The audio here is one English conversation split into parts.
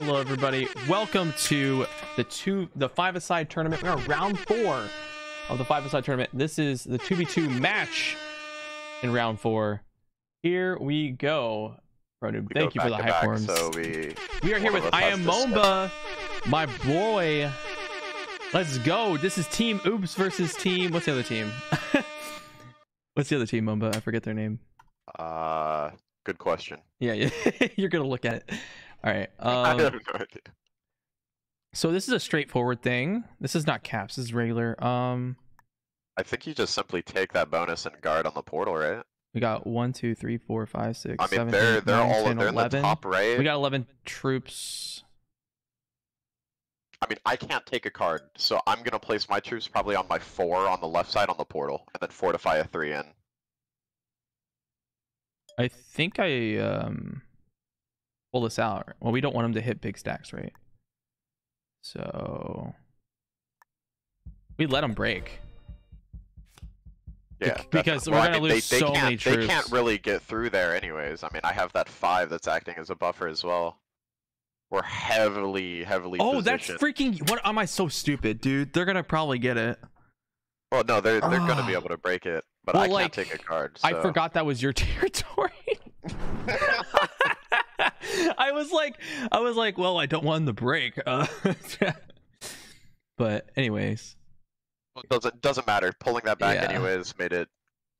Hello, everybody. Welcome to the two, the five-a-side tournament. We're round four of the five-a-side tournament. This is the two v two match in round four. Here we go. We thank you for the hype back, forms. So we we are here with I am. Momba, my boy. Let's go. This is Team Oops versus Team. What's the other team? What's the other team, Momba? I forget their name. Uh, good question. Yeah, yeah. You're gonna look at it. All right. I Um, have no idea. So this is a straightforward thing. This is not caps. This is regular. Um, I think you just simply take that bonus and guard on the portal, right? we got one, two, three, four, five, six, I mean, seven, they're eight, they're nine, all 10, they're in 11. the top right. We got eleven troops. I mean, I can't take a card, so I'm gonna place my troops probably on my four on the left side on the portal, and then fortify a three in. I think I um pull this out. Well, we don't want them to hit big stacks, right? So we let them break. Yeah, Bec- because we're Well, gonna mean, lose they, they so can't, many They can't really get through there, anyways. I mean, I have that five that's acting as a buffer as well. We're heavily, heavily. Oh, that's freaking! What am I so stupid, dude? They're gonna probably get it. Well, no, they're they're gonna be able to break it, but Well, I can't like, take a card. I forgot that was your territory. I was like, I was like, well, I don't want the break. Uh, but anyways, Well, it doesn't doesn't matter. Pulling that back Yeah. anyways made it.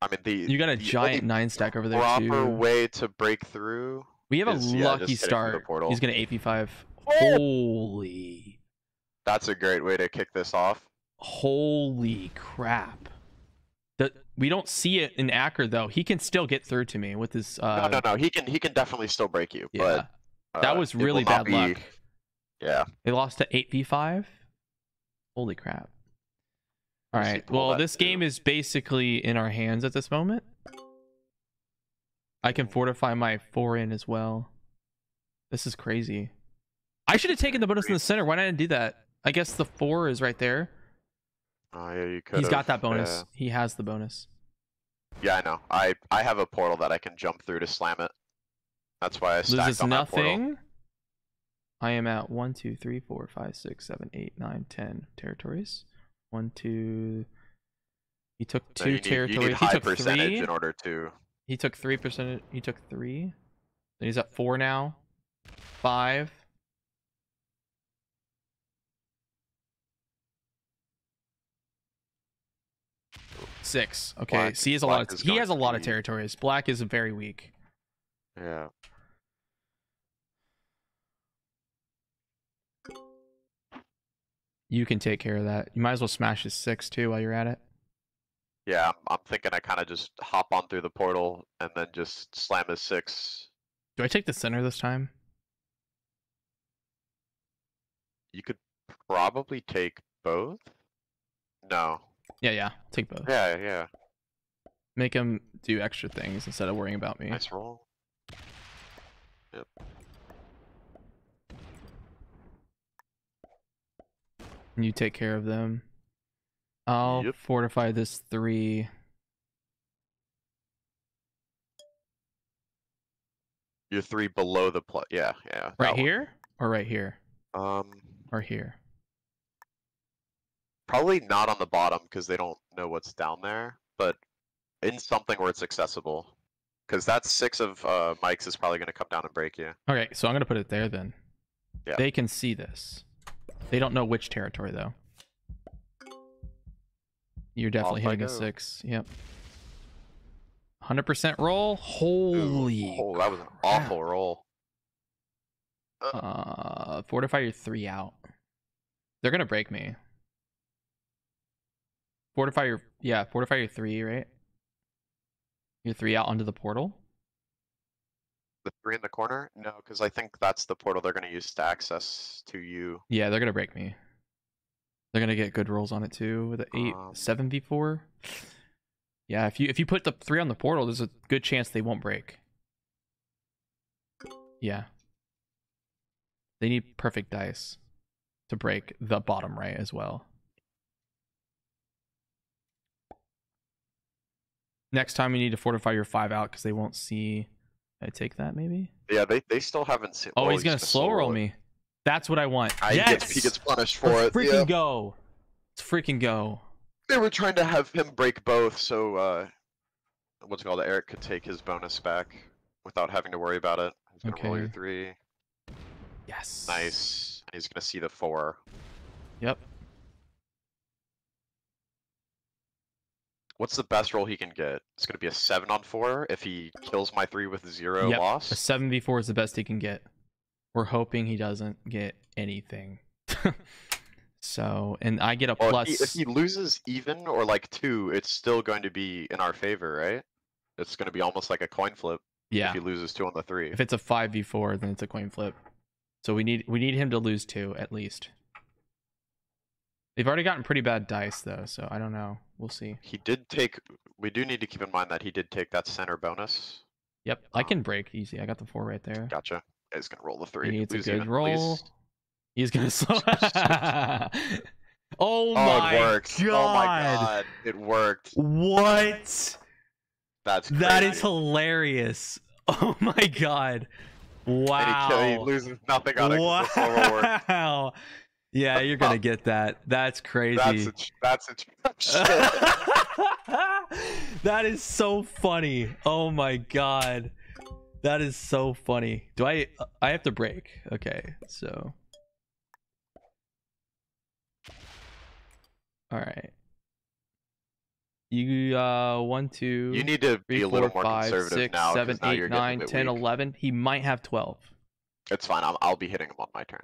I mean, the you got a the giant nine stack over there proper too. way to break through. We have a is, yeah, lucky the start. He's gonna AP five. Oh! Holy, That's a great way to kick this off. holy crap! The, we don't see it in Acker though. He can still get through to me with his. Uh, no, no, no. He can he can definitely still break you, Yeah, but uh, that was really bad be- luck. Yeah, They lost to 8v5. Holy crap. All right. Well, this game is basically in our hands at this moment. I can fortify my four in as well. This is crazy. I should have taken the bonus in the center. Why didn't I do that? I guess the four is right there. Oh yeah, you could. He's got that bonus. He has the bonus. Yeah. yeah, I know. I I have a portal that I can jump through to slam it. That's why I stacked Loses on that portal. nothing. I am at one, two, three, four, five, six, seven, eight, nine, ten territories. One, two. He took So two you need, territories. You need he high took percentage three. in order to. He took three percent. He took three. Then he's at four now. Five. Six. Okay. Black- See, he has a black lot. Of, he has a lot of territories. Black is very weak. Yeah. You can take care of that. You might as well smash his six too while you're at it. Yeah, I'm, I'm thinking I kind of just hop on through the portal and then just slam his six. Do I take the center this time? You could probably take both. No. Yeah, yeah. Take both. Yeah, yeah. Make him do extra things instead of worrying about me. Nice roll. And you take care of them. I'll Yep. fortify this three. You're three below the plus. Yeah, yeah. Right one. here or right here Um, or here. Probably not on the bottom because they don't know what's down there, but in something where it's accessible. Because that six of uh, Mike's is probably going to come down and break you. Okay, so I'm gonna put it there then. Yeah. They can see this. They don't know which territory though. You're definitely Off hitting a six. Yep. 100% roll. Ooh, Holy. Oh, that was an crap. awful roll. Uh, fortify your three out. They're gonna break me. Fortify your yeah. Fortify your three right. Your three out onto the portal. The three in the corner? No, because I think that's the portal they're going to use to access to you. Yeah, they're gonna break me. They're gonna get good rolls on it too with an eight Um, seven v four. Yeah, if you if you put the three on the portal, there's a good chance they won't break. Yeah. They need perfect dice to break the bottom right as well. Next time you need to fortify your five out because they won't see. I take that maybe. Yeah, they, they still haven't seen. Oh, he's gonna slow roll me. That's what I want. I yes. gets, he gets punished for Let's it. freaking yeah. go. Let's freaking go. They were trying to have him break both, so uh, what's it called? Eric could take his bonus back without having to worry about it. He's gonna roll your Okay. three. Yes. Nice. And he's gonna see the four. Yep. What's the best roll he can get? It's gonna be a seven on four if he kills my three with zero Yep, loss. A 7v4 is the best he can get. We're hoping he doesn't get anything. so, and I get a Well, plus. if, he, if he loses even or like two, it's still going to be in our favor, right? It's gonna be almost like a coin flip yeah. if he loses two on the three. If it's a 5v4, then it's a coin flip. So we need we need him to lose two at least. They've already gotten pretty bad dice though, so I don't know. We'll see. He did take. We do need to keep in mind that he did take that center bonus. Yep, I can break easy. I got the four right there. Gotcha. He's gonna roll the three. He needs a good even, please. roll. He's gonna slow. oh, Oh, my it worked. god! Oh my god, it worked. What? That's crazy. That is hilarious. Oh my god. And he, kill- he loses nothing on it. the slow roll. Wow. Yeah, you're gonna get that. That's crazy. That's a, that's a that is so funny. Oh my god. That is so funny. Do I I have to break. Okay. So All right. You uh one two You need to be three, a little four, more five, conservative six, now. seven, now eight, you're getting nine, 10, weak. 11. He might have 12. It's fine. I'll, I'll be hitting him on my turn.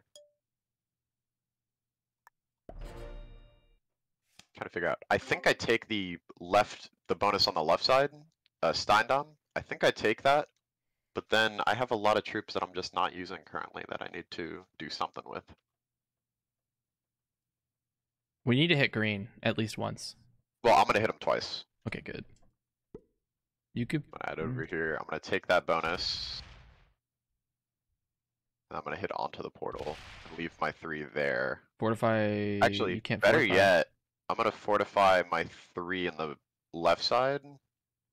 Trying to figure out. I think I take the left, the bonus on the left side, uh, Steindam. I think I take that, but then I have a lot of troops that I'm just not using currently that I need to do something with. We need to hit green at least once. Well, I'm gonna hit him twice. Okay, good. You could I'm gonna add Mm. over here. I'm gonna take that bonus. And I'm gonna hit onto the portal and leave my three there. fortify. Actually, you can't better fortify. yet, I'm gonna fortify my three in the left side.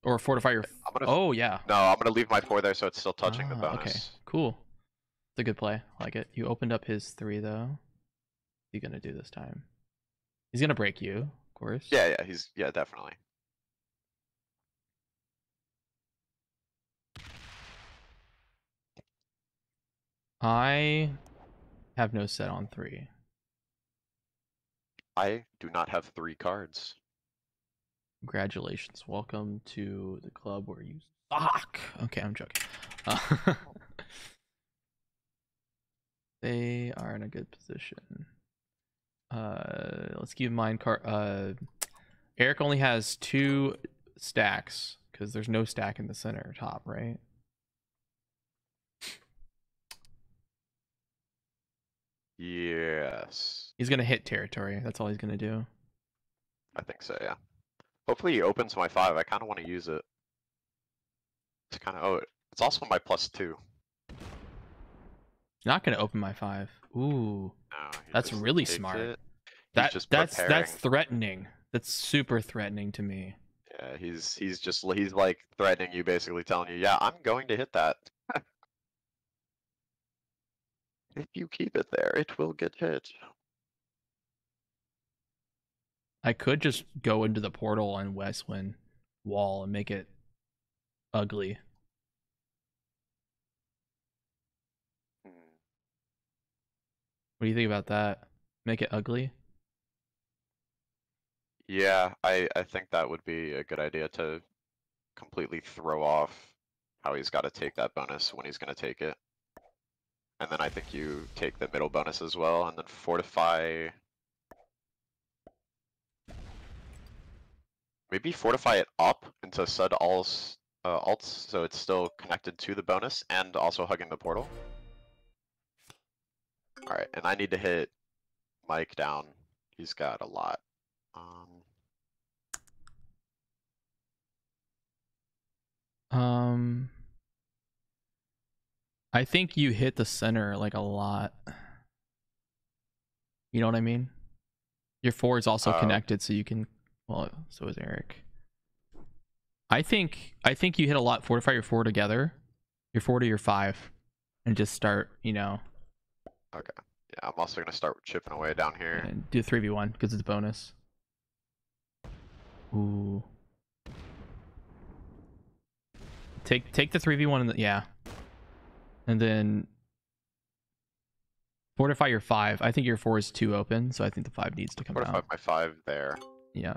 Or fortify your. I'm gonna. Oh yeah. No, I'm gonna leave my four there so it's still touching the Ah, bonus. Okay, cool. It's a good play. I like it. You opened up his three though. What's he gonna do this time? He's gonna break you, of course. Yeah, yeah, he's yeah, definitely. I have no set on three. I do not have three cards. Congratulations. Welcome to the club where you suck. Okay, I'm joking. Uh, they are in a good position. Uh, let's keep in mind, car. Uh, Eric only has two stacks because there's no stack in the center top, right? Yes, He's gonna hit territory. That's all he's gonna do. I think so. Yeah. Hopefully he opens my five. I kind of want to use it. It's kind of oh, it's also my plus two. Not gonna open my five. Ooh, No, That's really smart. it. That just that's that's threatening. That's super threatening to me. Yeah, he's he's just he's like threatening you, basically telling you, yeah, I'm going to hit that. If you keep it there, it will get hit. I could just go into the portal and Westwind wall and make it ugly. Hmm. What do you think about that? Make it ugly? Yeah, I I think that would be a good idea to completely throw off how he's got to take that bonus when he's going to take it. And then I think you take the middle bonus as well, and then fortify. Maybe fortify it up into sud alls, uh, alts, so it's still connected to the bonus and also hugging the portal. Alright, and I need to hit Mike down. He's got a lot. Um, Um I think you hit the center like a lot. You know what I mean? Your four is also Uh, connected so you can well so is Eric. I think I think you hit a lot fortify your four together. Your four to your five. And just start, you know. Okay. Yeah, I'm also gonna start chipping away down here. And do three v one because it's bonus. Ooh. Take take the three v one and the, yeah, and then fortify your five. I think your four is too open, so I think the five needs to come Fortify out. my five there. Yeah.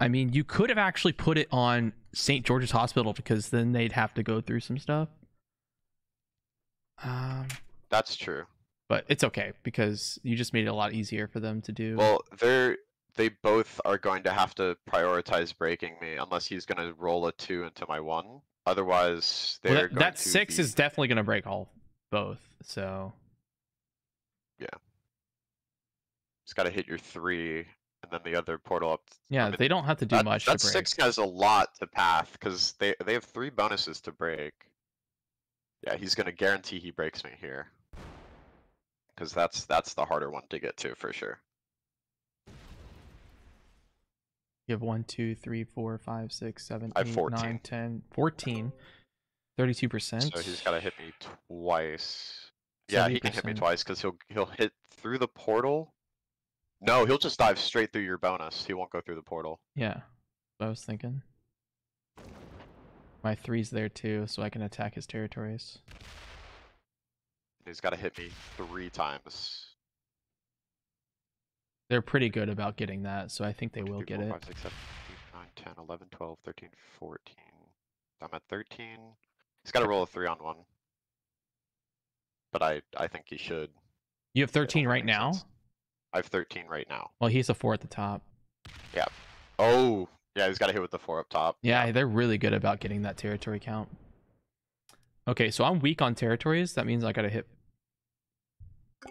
I mean, you could have actually put it on St. George's Hospital because then they'd have to go through some stuff. Um, That's true. but it's okay because you just made it a lot easier for them to do. Well, they're they both are going to have to prioritize breaking me unless he's gonna roll a two into my one. Otherwise, they're that, going that to six be- is definitely going to break all both. So It's got to hit your three, and then the other portal up. yeah, mean, they don't have to do that, much that to six has a lot to path because they they have three bonuses to break. Yeah, he's gonna guarantee he breaks me here. Because that's that's the harder one to get to for sure. You have one, two, three, four, five, six, seven, I have eight, 14. nine, 10, 14. 32%. So he's got to hit me twice. Yeah, he can hit me twice because he'll he'll hit through the portal. No, he'll just dive straight through your bonus. He won't go through the portal. Yeah, I was thinking. My three's there too, so I can attack his territories. He's got to hit me three times. They're pretty good about getting that, so I think they will get it. five, six, seven, eight, nine, 10, 11, 12, 13, 14. I'm at 13. He's got to roll a three on one. But I I think he should. You have 13 right now? sense. I have 13 right now. Well, he's a four at the top. Yeah. Oh, yeah, he's got to hit with the four up top. Yeah, they're really good about getting that territory count. Okay, so I'm weak on territories. That means I gotta hit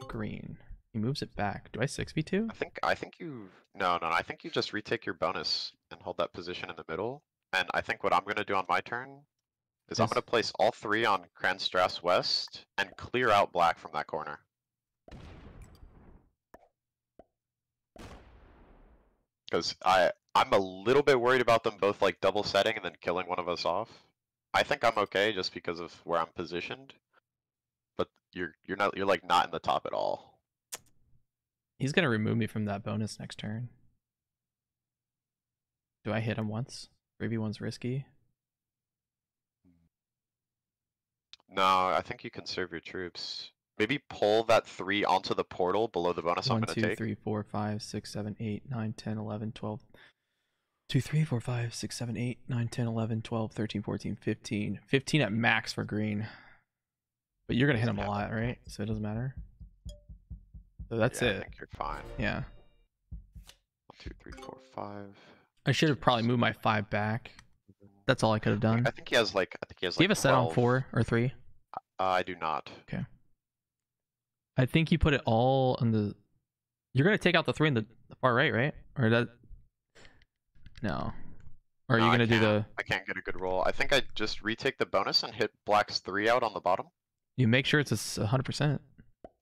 green. He moves it back. Do I 6v2? I think I think you no no I think you just retake your bonus and hold that position in the middle. And I think what I'm gonna do on my turn is I'm gonna place all three on Kranstrass West and clear out black from that corner. Because I I'm a little bit worried about them both like double setting and then killing one of us off. I think I'm okay just because of where I'm positioned. But you're you're not you're like not in the top at all. He's gonna remove me from that bonus next turn. Do I hit him once? 3v1's risky. No, I think you conserve your troops. Maybe pull that three onto the portal below the bonus I'm gonna 2, take. 3, 4, 5, 6, 7, 8, 9, 10, 11, 12. 2, 3, 4, 5, 6, 7, 8, 9, 10, 11, 12, 13, 14, 15. 15 at max for green. But you're gonna hit him a lot, right? So it doesn't matter. So that's yeah, I it. think you're fine. Yeah. One, two, three, four, five. I should have probably moved my 5 back. That's all I could have done. I think he has like I think he has Do you have a set on 4 or 3? Uh, I do not. Okay. I think you put it all on the. You're gonna take out the three in the, the far right, right? Or that? No. Or are No, you gonna do the? I can't get a good roll. I think I just retake the bonus and hit black's three out on the bottom. You make sure it's a hundred percent.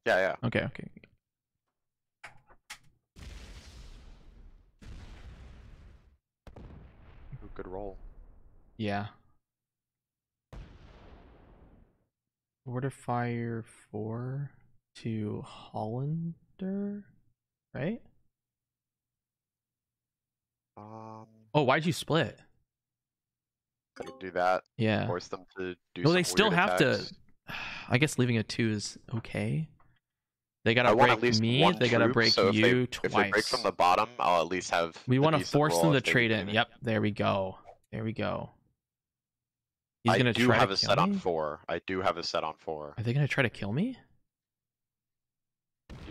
Yeah, yeah. Okay, okay. Roll. Yeah. Order fire four to Hollander, right? Um, Oh, why'd you split? I can do that. Yeah. Force them to do. No, they still have to- I guess leaving a two is okay. They gotta I want at break least me. one They gotta break so if you they, twice. If they break from the bottom, I'll at least have. We want to force them to trade in. Yep, there we go. There we go. He's I gonna do try have to a set on four. I do have a set on four. Are they gonna try to kill me?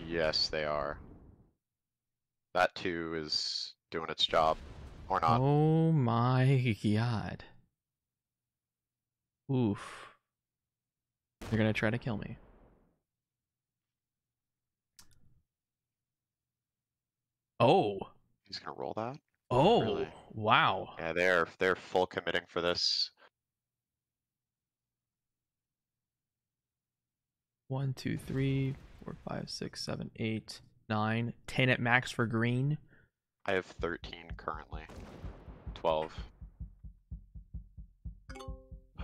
Yes, they are. That too is doing its job, or not. Oh my god. Oof. They're gonna try to kill me. Oh. He's gonna roll that. Oh. Really? Wow. Yeah, they're they're full committing for this. One, two, three, four, five, six, seven, eight, nine, ten at max for green. I have 13 currently. 12.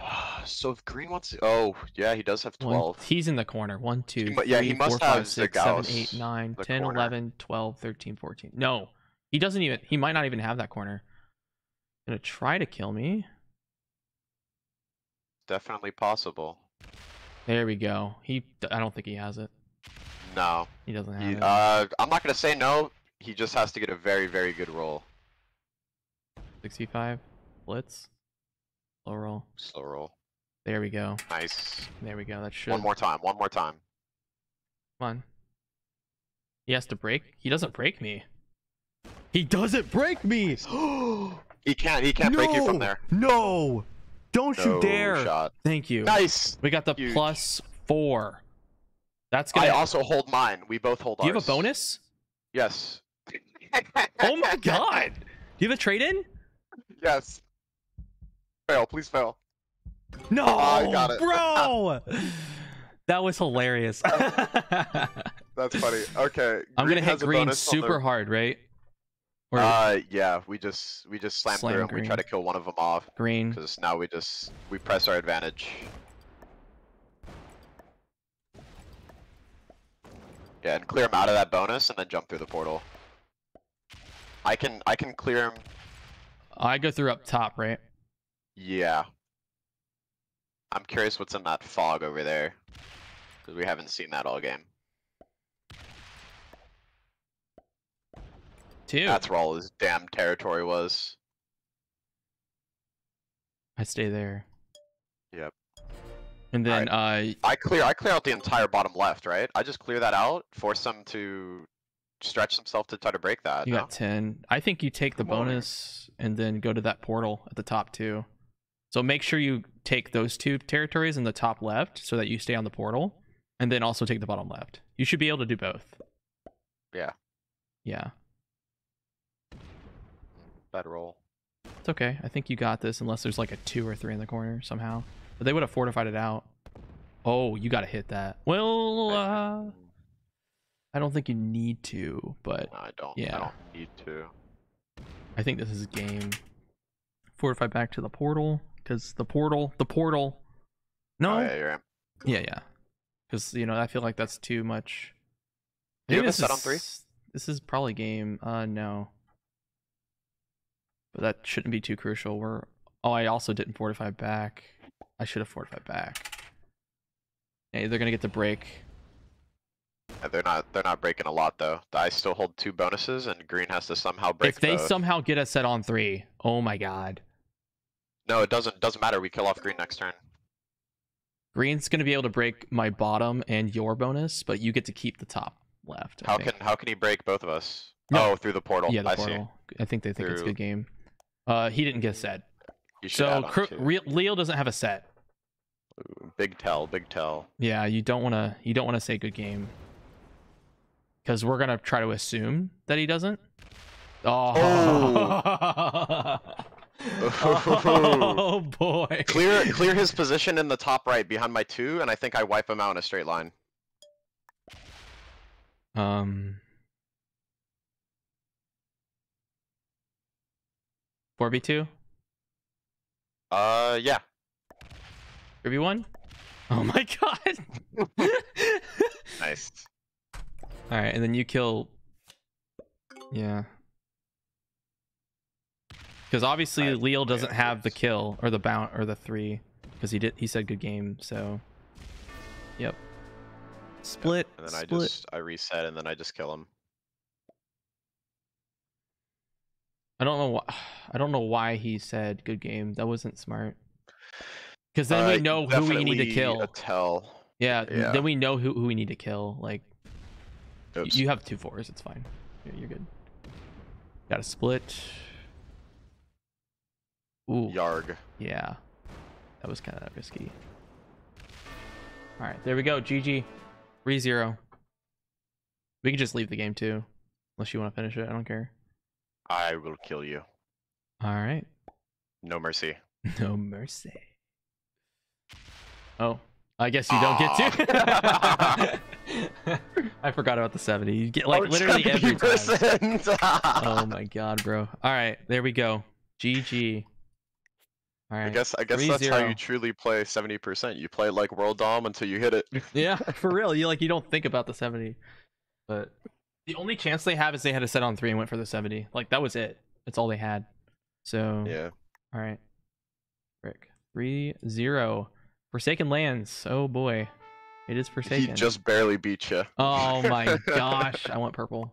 So if green wants to, oh yeah, he does have One- twelve. he's in the corner. 1, 2, mu- yeah, he must four, five, have six, seven, eight, nine, 10, corner. 11, 12, 13, 14. No, he doesn't even. He might not even have that corner. Gonna try to kill me. Definitely possible. There we go. He. I don't think he has it. No, He doesn't have he, it. uh, I'm not gonna say no. He just has to get a very, very good roll. 65. Blitz. Low roll. Slow roll. There we go. Nice. There we go. That should. One more time. One more time. Come on. He has to break. He doesn't break me. He doesn't break me. He can't. He can't break you from there. No. Don't No you dare. shot. Thank you. Nice. We got the Huge. plus four. That's I gonna. also hold mine. We both hold Do you have a bonus? Yes. Oh my god. Do you have a trade in? Yes. Fail. Please fail. No, I got it. bro. that was hilarious. That's funny. Okay. Green I'm gonna hit green bonus on the- super hard, right? Or Uh, yeah. We just we just slam, Slam through and we try to kill one of them off green. because now we just we press our advantage. Yeah, and clear him out of that bonus and then jump through the portal. I can I can clear him. I go through up top, right? Yeah. I'm curious what's in that fog over there because we haven't seen that all game. Two. That's where all his damn territory was. I stay there. Yep. And then uh I clear I clear out the entire bottom left, right? I just clear that out, force them to stretch themselves to try to break that. you no? got 10. I think you take the Come on. bonus and then go to that portal at the top too. So make sure you take those two territories in the top left so that you stay on the portal and then also take the bottom left. You should be able to do both. Yeah. Yeah. Bad roll. It's okay. I think you got this unless there's like a 2 or 3 in the corner somehow. But they would have fortified it out. Oh, you got to hit that. Well, uh I don't think you need to, but No, I don't. yeah. I don't need to. I think this is a game. Fortify back to the portal because the portal, the portal. No, Oh, yeah, you're right. yeah, yeah. Because you know, I feel like that's too much. Do you have a this set on is- three? This is probably game. Uh, no. But that shouldn't be too crucial. We're. Oh, I also didn't fortify back. I should have fortified back. Hey, they're gonna get the break. Yeah, they're not. They're not breaking a lot though. I still hold two bonuses, and green has to somehow break. if they both. somehow get a set on three, oh my god. No, it doesn't. Doesn't matter. We kill off green next turn. Green's gonna be able to break my bottom and your bonus, but you get to keep the top left. I How think. can how can he break both of us? No. Oh, through the portal. yeah the I portal? I think they think it's a good game. Uh, he didn't get a set. So on Re- Leo doesn't have a set. Big tell. Big tell. Yeah, you don't want to. You don't want to say good game, because we're gonna try to assume that he doesn't. Oh. oh boy. Clear clear his position in the top right behind my two, and I think I wipe him out in a straight line. Um. Four v two. Uh, yeah. Four v one. Oh my god. Nice. All right, and then you kill. Yeah. Because obviously Alright, Leo doesn't have the kill or the bounce or the three, because he did he said good game. So, yep. Split. And then I just I reset, and then I just kill him. I don't know why. I don't know why he said good game. That wasn't smart. Because then Uh, we know who we need to kill. Tell. Yeah, yeah. Then we know who, who we need to kill. Like Oops. you have two fours. It's fine. You're, you're good. Got a split. Ooh. Yarg. Yeah. That was kind of risky. All right, there we go. GG. Re-zero. We can just leave the game too, unless you want to finish it. I don't care. I will kill you. All right. No mercy. No mercy. Oh, I guess you don't get to. Ah. I forgot about the 70. You get like Oh, literally every time. Oh my god, bro. All right, there we go. GG. All I guess I guess that's how you truly play seventy percent. You play like World Dom until you hit it. Yeah, for real. You like you don't think about the 70. But the only chance they have is they had a set on three and went for the 70. Like that was it. That's all they had. So Yeah. all right. Rick. 3-0. Forsaken Lands. Oh boy. It is Forsaken. He just barely beat you. Oh my gosh. I want purple.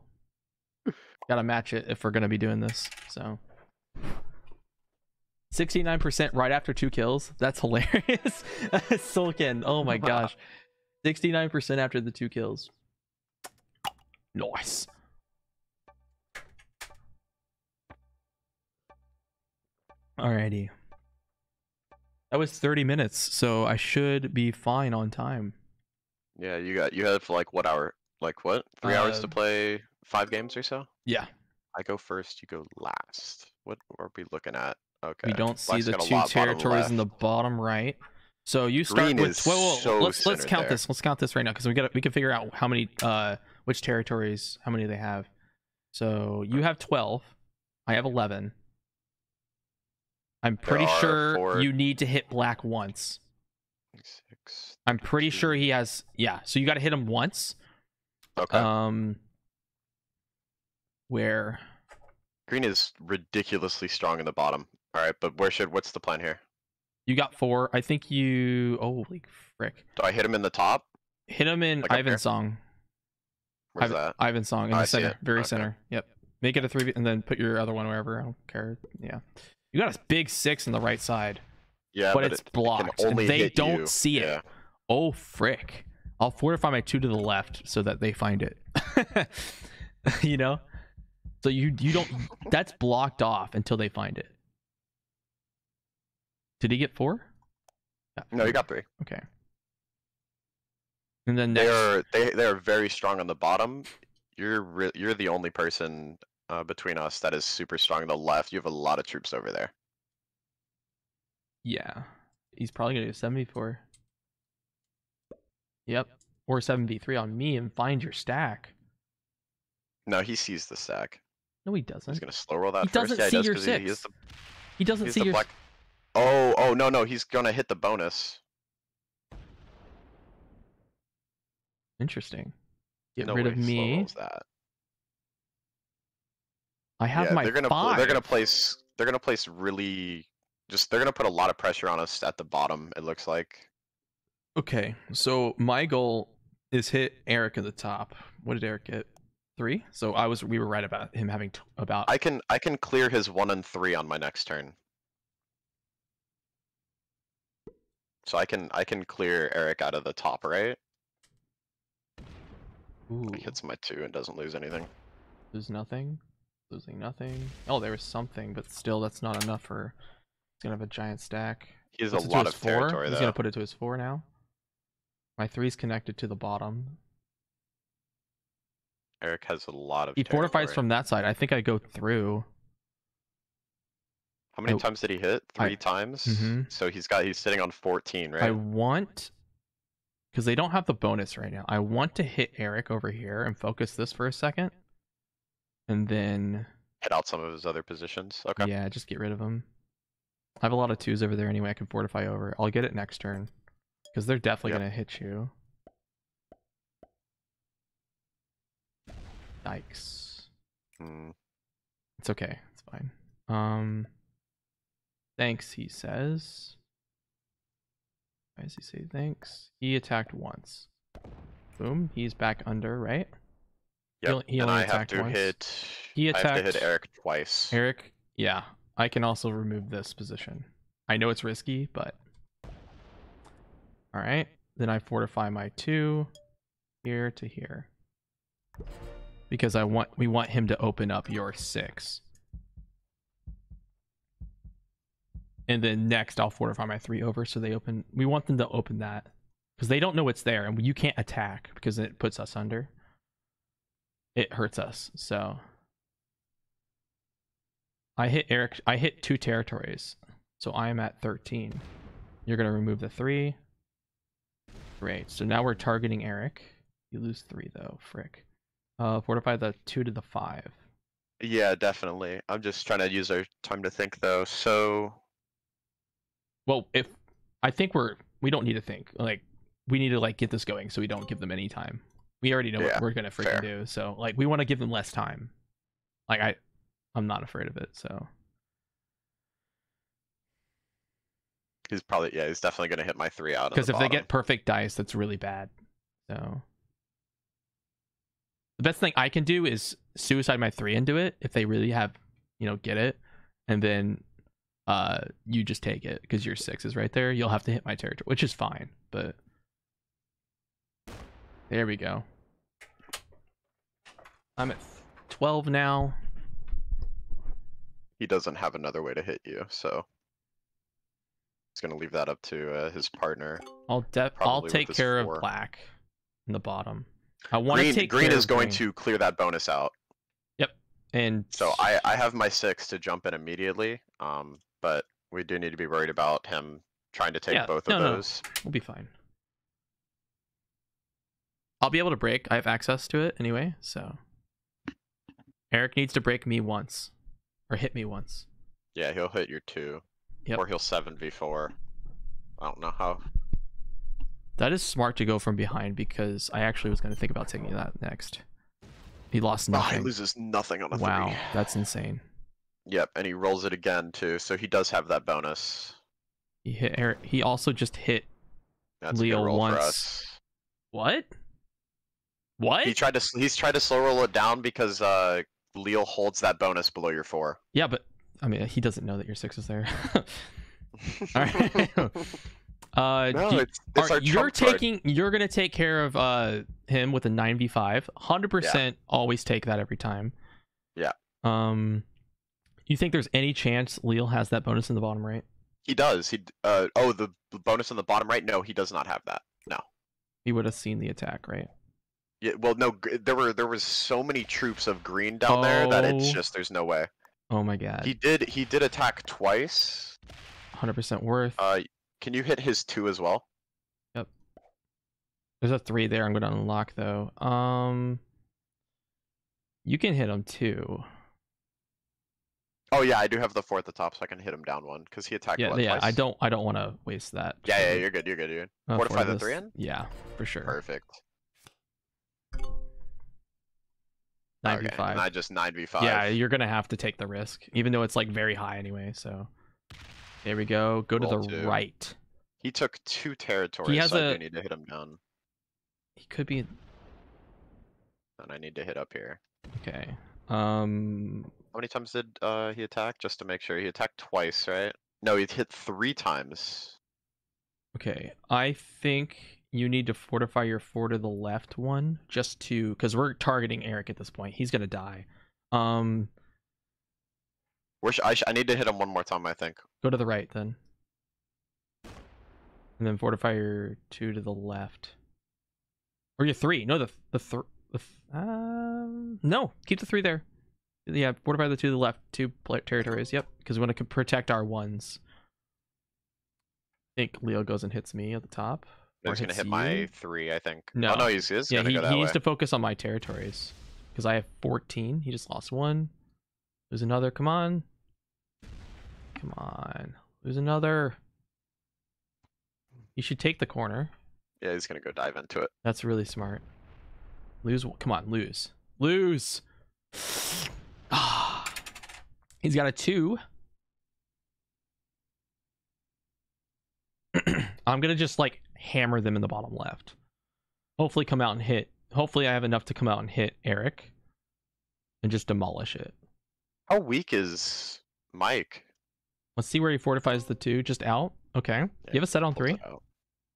Gotta match it if we're gonna be doing this. So 69% right after two kills. That's hilarious. Sulkin. Oh my gosh. 69% after the two kills. Nice. Alrighty. That was 30 minutes, so I should be fine on time. Yeah, you got you have like what hour? Like what? Three hours Uh, to play five games or so. Yeah. I go first. You go last. What are we looking at? Okay. We don't see Black's the two territories in the bottom right. So you start Green with whoa, whoa, so let's let's count there. this. Let's count this right now because we got we can figure out how many uh which territories how many they have. So you have 12. I have 11. I'm pretty sure four- you need to hit black once. Six. I'm pretty two. sure he has yeah, so you got to hit him once. Okay. Um where Green is ridiculously strong in the bottom. All right, but where should? What's the plan here? you got 4. I think you holy frick. Do I hit him in the top? Hit him in Like? Ivan's song. Where's Ivan, that? Ivan song in Oh, the I center, very Okay. center. Yep. Make it a three, and then put your other one wherever. I don't care. Yeah. You got a big six on the right side, Yeah, but, but, it's it, it blocked. and they don't you. see it. Yeah. Oh frick! I'll fortify my two to the left so that they find it. you know. So you you don't. That's blocked off until they find it. Did he get four? No, he got three. Okay. And then they are they they are very strong on the bottom. You're re- you're the only person uh, between us that is super strong on the left. You have a lot of troops over there. Yeah. He's probably gonna do 74. Yep. Or 7v3 on me and find your stack. No, he sees the stack. No, he doesn't. He's gonna slow roll that He first. doesn't yeah, see he does your 'cause he, he six. the, He doesn't see your black. Oh, oh no, no, he's gonna hit the bonus. Interesting. Get no rid way of slow me. rolls that. I have yeah, my they're gonna pl- five. they're gonna place they're gonna place really just they're gonna put a lot of pressure on us at the bottom. It looks like. Okay, so my goal is hit Eric at the top. What did Eric get? Three. So I was we were right about him having t- about. I can I can clear his one and three on my next turn. So I can I can clear Eric out of the top right. Ooh, He hits my two and doesn't lose anything. lose nothing. Losing nothing. Oh, there was something, but still, that's not enough for. He's gonna have a giant stack. He has Puts a lot of four. territory He's though. gonna put it to his four now. My three's connected to the bottom. Eric has a lot of. He fortifies from that side. I think I go through. How many I- times did he hit? I- Three times. Mhm. So he's got he's sitting on fourteen, right? I want because they don't have the bonus right now. I want to hit Eric over here and focus this for a second, and then Hit out some of his other positions. Okay. yeah, just get rid of him. I have a lot of twos over there anyway. I can fortify over. I'll get it next turn because they're definitely Yep. gonna hit you. Yikes. Hmm. It's okay. It's fine. Um, thanks. He says. Why does he say thanks? He attacked once. Boom. He's back under, right? He Yep. only- he and I have to once. hit. He I have to hit Eric twice. Eric, yeah. I can also remove this position. I know it's risky, but. Alright. Then I fortify my two here to here. Because I want we want him to open up your six. And then next I'll fortify my three over so they open we want them to open that. Because they don't know it's there and you can't attack because it puts us under. It hurts us, so I hit Eric. I hit two territories, so I am at 13. You're gonna remove the three. Great. So now we're targeting Eric. You lose three though. Frick. Uh, fortify the two to the five. Yeah, definitely. I'm just trying to use our time to think though. So Well, if I think we're we don't need to think. Like we need to like get this going so we don't give them any time. We already know Yeah, what we're gonna freaking fair. do. So like we want to give them less time. Like I I'm not afraid of it, so He's probably yeah. He's definitely gonna hit my three out. because Because if they get perfect dice, that's really bad. So the best thing I can do is suicide my three into it if they really have, you know, get it, and then uh you just take it because your six is right there. You'll have to hit my territory, which is fine, but there we go. I'm at twelve now. he doesn't have another way to hit you, so he's gonna leave that up to uh, his partner. I'll I'll take care four. of black in the bottom. I want to take green care is of going green. to clear that bonus out. Yep, and So I I have my six to jump in immediately. Um, but we do need to be worried about him trying to take Yeah, both no, of no. those. We'll be fine. I'll be able to break. I have access to it anyway, so Eric needs to break me once. Or hit me once. Yeah, he'll hit your two. Yep. Or he'll seven v four. I don't know how. That is smart to go from behind because I actually was gonna think about taking that next. He lost Oh, he loses nothing on a wow, three. that's insane. Yep, and he rolls it again too, so he does have that bonus. He hit Eric he also just hit That's Leo once. what? What? He tried to he's tried to slow roll it down because uh Leo holds that bonus below your four. yeah, but I mean he doesn't know that your six is there. Alright. uh no, do- it's, it's Are- our you're card. taking you're gonna take care of uh him with a 9v5 100% always take that every time Yeah. um you think there's any chance Leal has that bonus in the bottom right He does. He uh oh the bonus on the bottom right. No, he does not have that. No. he would have seen the attack right Yeah, well, no. There were there was so many troops of green down there that it's Oh. just there's no way. oh my god He did he did attack twice. 100% worth Uh, can you hit his two as well? Yep. There's a three there i'm gonna unlock though um you can hit him too Oh yeah, I do have the four at the top, so I can hit him down one because he attacked yeah what, yeah i don't i don't want to waste that Yeah, yeah, you're good. You're good. You're good. uh, Fortify the this. three in? yeah for sure Perfect. 9v5 Okay, and I just nine v five. Yeah, you're gonna have to take the risk, even though it's like very high anyway. So there we go. Go to Roll the two. right. He took two territories, He has so I a- do need to hit him down, He could be and I need to hit up here. okay. Um, How many times did uh, he attack? Just to make sure, he attacked twice, right? No, he hit three times. okay. I think you need to fortify your four to the left one, just to because we're targeting Eric at this point. He's gonna die. Um, Where sh- I, sh- I need to hit him one more time, I think. go to the right then, and then fortify your two to the left, or your three. No, the the thr the th- um no, keep the three there. Yeah, fortify the two to the left, two territories. Yep, because we want to protect our ones. I think Leo goes and hits me at the top. He's gonna hit my three, I think. No. Oh no, he's, he's Yeah, he, he needs to focus on my territories because I have 14. He just lost one. Lose another. Come on. Come on. Lose another. You should take the corner. Yeah, he's gonna go dive into it. That's really smart. Lose. Come on, lose. Lose. Ah. He's got a two. I'm gonna just like hammer them in the bottom left. Hopefully, come out and hit. Hopefully, I have enough to come out and hit Eric, and just demolish it. How weak is Mike? Let's see where he fortifies the two. Just out. Okay. you have a set on three.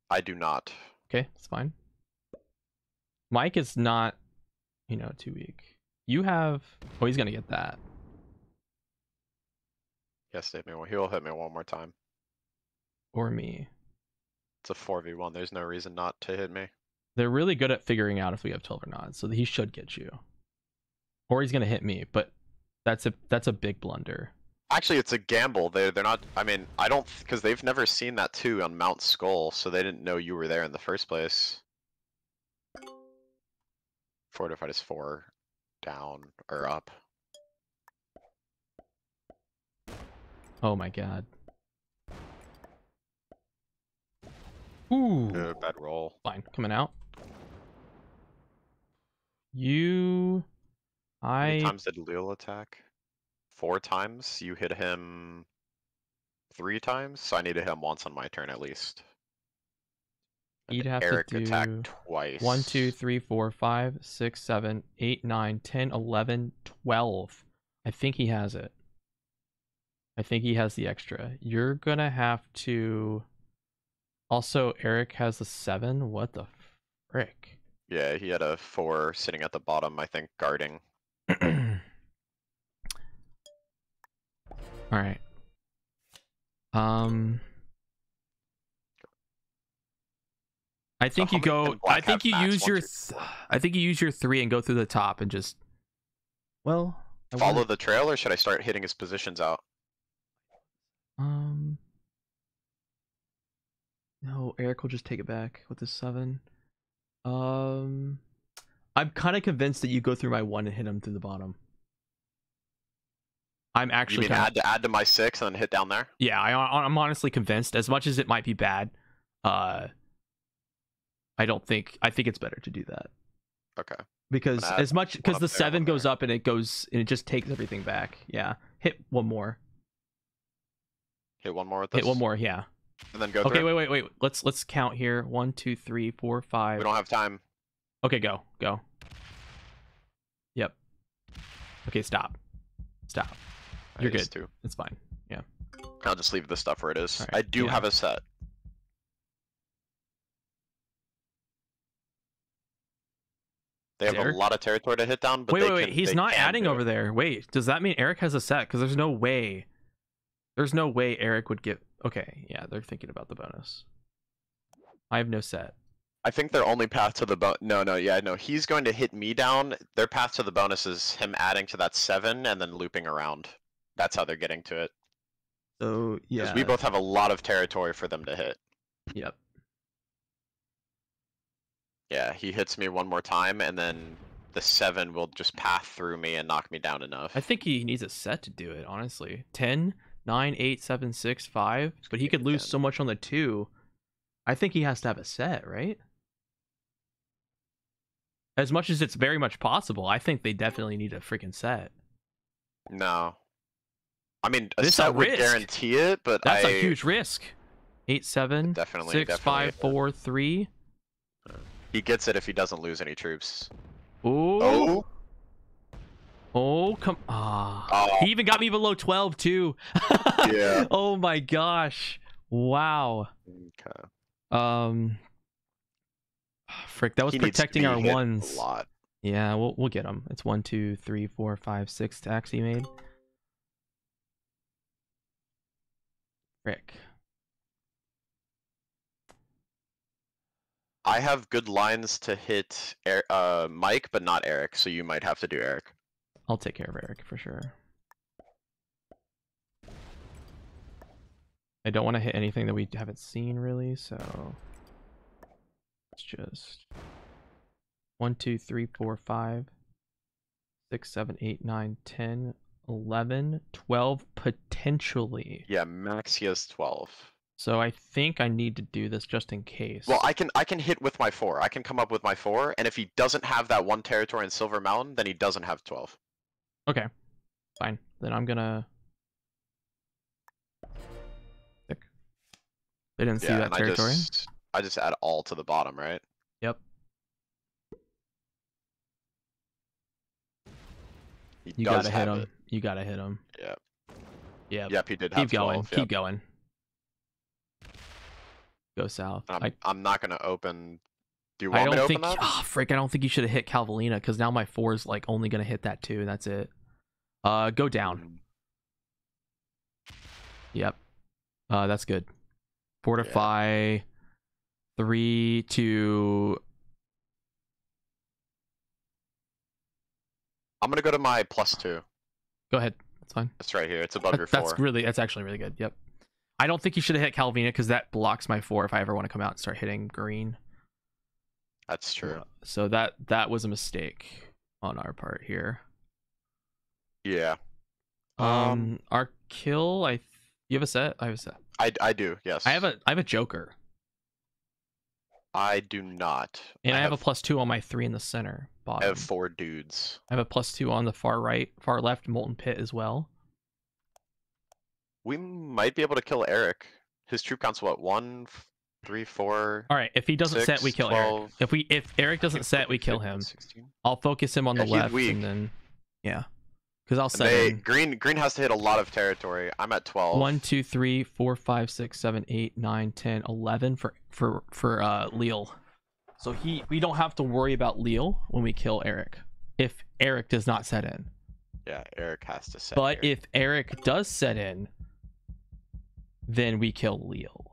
I do not. Okay, that's fine. Mike is not, you know, too weak. You have. Oh, he's gonna get that. Yes, hit me. He'll hit me one more time. Or me. It's a four v one. There's no reason not to hit me. They're really good at figuring out if we have 12 or not, so he should get you. Or he's gonna hit me, but that's a that's a big blunder. Actually, it's a gamble. They they're not. I mean, I don't because they've never seen that too on Mount Skull, so they didn't know you were there in the first place. Fortified is four, down or up. Oh my god. Ooh, Uh, bad roll. fine, coming out. You, I. How many times did Lil attack? Four times. You hit him three times, so I need to hit him once on my turn at least. You'd have to Eric do attacked twice. one, two, three, four, five, six, seven, eight, nine, ten, eleven, twelve. I think he has it. I think he has the extra. You're gonna have to. Also, Eric has the seven. What the frick? Yeah, he had a four sitting at the bottom, I think, guarding. All right. Um. I think how you go. I think you use your. Th- I think you use your three and go through the top and just. Well, I Follow wanna- the trail, or should I start hitting his positions out? Um. No, Eric will just take it back with the seven. Um, I'm kind of convinced that you go through my one and hit him through the bottom. I'm You actually mean kinda- add to add to my six and then hit down there? yeah, I, I'm honestly convinced. As much as it might be bad, uh, I don't think I think it's better to do that Okay. because as much because the there, seven goes there. up and it goes and it just takes everything back. Yeah, hit one more, Hit one more with this. hit one more. Yeah. And then go Okay, through. wait, wait, wait. Let's let's count here. One, two, three, four, five. We don't have time. Okay, go, go. Yep. Okay, stop. Stop. You're good. to. It's fine. Yeah. I'll just leave the stuff where it is. Alright, I do yeah. have a set. They have Derek? a lot of territory to hit down, but wait, they wait, wait. can- He's they not adding over there. Wait, does that mean Eric has a set? Because there's no way. There's no way Eric would get. Okay, yeah, they're thinking about the bonus. I have no set. I think their only path to the bon- no, no, yeah, no. He's going to hit me down. Their path to the bonus is him adding to that seven and then looping around. That's how they're getting to it. So yeah. Because yeah. we both have a lot of territory for them to hit. Yep. Yeah, he hits me one more time, and then the seven will just path through me and knock me down enough. I think he needs a set to do it. Honestly, 10, 9, 8, 7, 6, 5. But he could lose 10. so much on the two. I think he has to have a set, right? As much as it's very much possible, I think they definitely need a freaking set. No. I mean, a This set a would risk. guarantee it, but That's I a huge risk. Eight, seven, definitely, six, definitely. five, four, three. He gets it if he doesn't lose any troops. Ooh. Oh, Oh, come. Ah. Oh. He even got me below 12, too. Yeah. Oh my gosh. Wow. okay. Um. Frick, that was He protecting our ones. A lot. Yeah, we'll we'll get them. It's one, two, three, four, five, six attacks he made. Frick. I have good lines to hit Er- uh, Mike, but not Eric, so you might have to do Eric. I'll take care of Eric for sure. I don't want to hit anything that we haven't seen really, so it's just one, two, three, four, five, six, seven, eight, nine, ten, eleven, twelve, potentially. Yeah, max he has 12. So I think I need to do this just in case. Well, I can I can hit with my four. I can come up with my four, and if he doesn't have that one territory in Silver Mountain, then he doesn't have 12. Okay. Fine. Then I'm gonna. Sick. They didn't see yeah, that and territory. I just I just add all to the bottom, right? Yep. He You gotta hit him. it. You gotta hit him. Yeah. Yep. Yep, he did Keep going. 12. Keep going. Go south. I'm, I, I'm not gonna open. Do you I want me to don't open think. that? Ah, frick! I don't think you should have hit Calvalina because now my four is like only gonna hit that two, and that's it. Uh, go down. Mm, Yep. Uh, that's good. Fortify. Three, two. I'm gonna go to my plus two. Go ahead. That's fine. That's right here. It's above your four. that's really. That's actually really good. Yep. I don't think you should have hit Calvina because that blocks my four if I ever want to come out and start hitting green. That's true. So that that was a mistake on our part here. Yeah. Um, Um, our kill. I th- you have a set. I have a set. I, I do. Yes. I have a I have a Joker. I do not. And I, have, a plus two on my three in the center I have four dudes. I have a plus two on the far right, far left molten pit as well. We might be able to kill Eric. His troop count's what? One, three, four. All right, if he doesn't set, we Six, kill Eric. If we if Eric doesn't set, we kill him. 16. I'll focus him on the Yeah, he's left weak. and then yeah, because I'll set They, green green has to hit a lot of territory. I'm at twelve. One, two, three, four, five, six, seven, eight, nine, ten, eleven for for for uh Leal. So he we don't have to worry about Leal when we kill Eric if Eric does not set in. Yeah, Eric has to set. But here. if Eric does set in, then we kill Leal.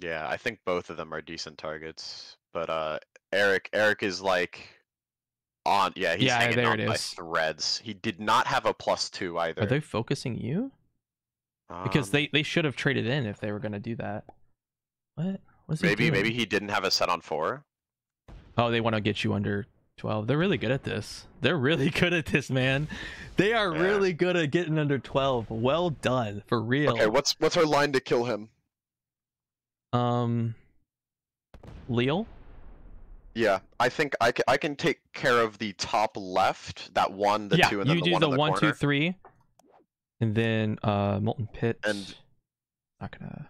Yeah, I think both of them are decent targets. But uh Eric Eric is like on yeah, he's Yeah, hanging on by is. threads. He did not have a plus two either. Are they focusing you? Because Um, they they should have traded in if they were gonna do that. What? What's he maybe doing? maybe he didn't have a set on four. Oh, they want to get you under 12. They're really good at this. They're really good at this, man. They are Yeah. really good at getting under 12. Well done, for real. Okay, what's what's our line to kill him? Um, Leal? Yeah, I think I can I can take care of the top left, that one, the yeah, two, and then you the do one the in the one, two, three, and then uh, Molten Pit. And- not gonna.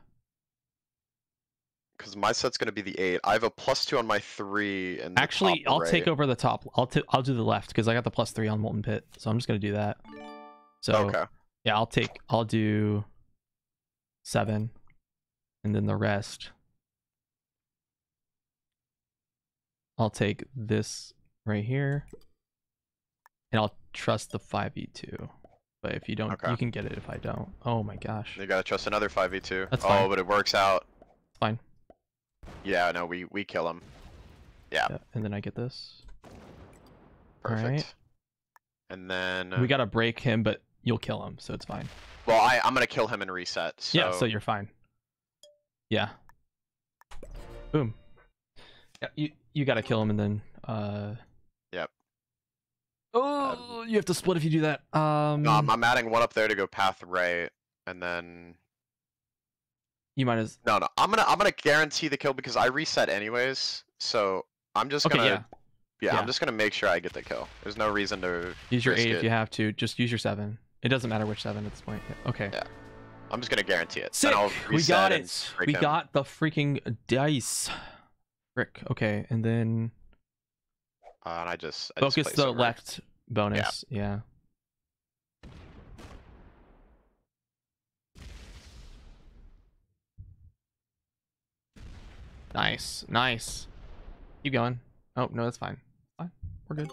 Because my set's gonna be the eight. I have a plus two on my three, and Actually, I'll take over the top. I'll t- I'll do the left because I got the plus three on Molten Pit, so I'm just gonna do that. So Okay. yeah, I'll take. I'll do seven, and then the rest. I'll take this right here, and I'll trust the five e two. But if you don't, Okay. you can get it. If I don't, oh my gosh, You gotta trust another five v two. That's oh, fine. Oh, but it works out. it's fine. Yeah, no, we we kill him. Yeah, Yeah, and then I get this. perfect. Alright. And then We gotta break him, but you'll kill him, so it's fine. well, I I'm gonna kill him and reset. So Yeah, so you're fine. Yeah. Boom. Yeah, you you gotta kill him and then uh Yep. Oh you have to split if you do that. Um no, I'm, I'm adding one up there to go path right, and then you might as no, no, I'm gonna I'm gonna guarantee the kill because I reset anyways. So I'm just Okay, gonna yeah. yeah, yeah. I'm just gonna make sure I get the kill. There's no reason to. Use your eight if you have to. Just use your seven. It doesn't matter which seven at this point. Okay. Yeah, I'm just gonna guarantee it. Sick. We got it. We him. got the freaking dice. Frick. Okay, and then Uh, and I just I focus place the over. left bonus. Yeah. Nice, nice. Keep going. Oh no, that's fine. Fine, we're good.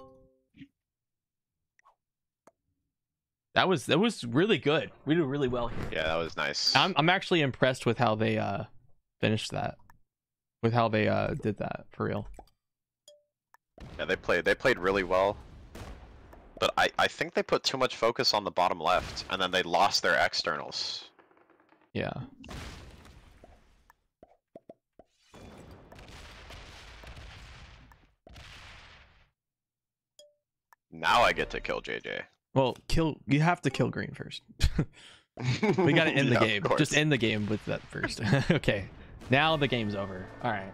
That was that was really good. We did really well here. Yeah, that was nice. I'm I'm actually impressed with how they uh finished that. With how they uh did that for real. Yeah, they played they played really well. But I, I think they put too much focus on the bottom left and then they lost their externals. Yeah. Now I get to kill JJ. Well, kill. You have to kill green first. we gotta end the Yeah, of game. Just end the game with that first. okay. Now the game's over. All right.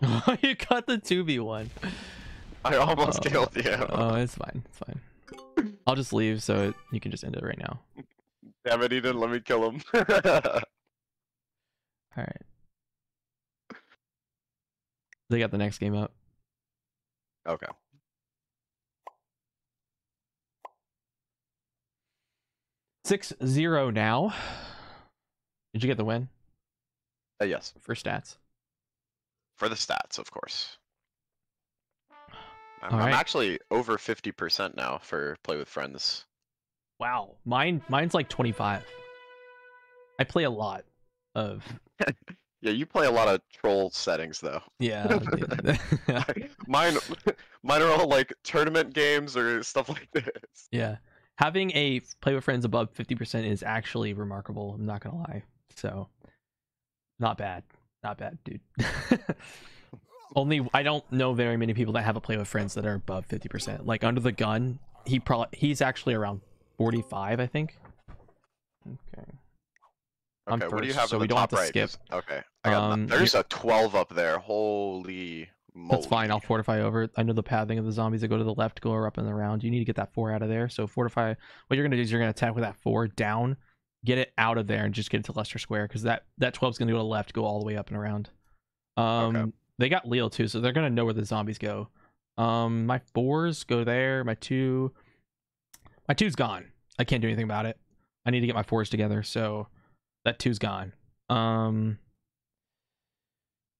you got the two v one. I almost Oh, killed you. Oh, it's fine. It's fine. I'll just leave so it, you can just end it right now. Damn it, he didn't let me kill him. All right. They got the next game up. okay. Six zero now. Did you get the win Uh, yes. for stats? For the stats, of course. I'm, All I'm actually over 50% now for play with friends. Wow, mine mine's like 25. I play a lot of Yeah, you play a lot of troll settings though. yeah. yeah. mine mine are all like tournament games or stuff like this. yeah. Having a play with friends above 50% is actually remarkable, I'm not going to lie. So, not bad, not bad, dude. Only I don't know very many people that have a play with friends that are above fifty percent. Like under the gun, he probably he's actually around forty five, I think. Okay. Okay, what do you have so we don't have to right? skip. Okay, I got Um, there's a 12 up there. Holy moly! That's fine. I'll fortify over. I know the pathing of the zombies that go to the left go up and around. You need to get that four out of there. So fortify. What you're gonna do is you're gonna attack with that four down, get it out of there, and just get it to Leicester Square because that that 12 is gonna go to the left, go all the way up and around. Um, they got Leo too, so they're gonna know where the zombies go. Um, my fours go there. My two, my two's gone. I can't do anything about it. I need to get my fours together. So that two's gone. Um.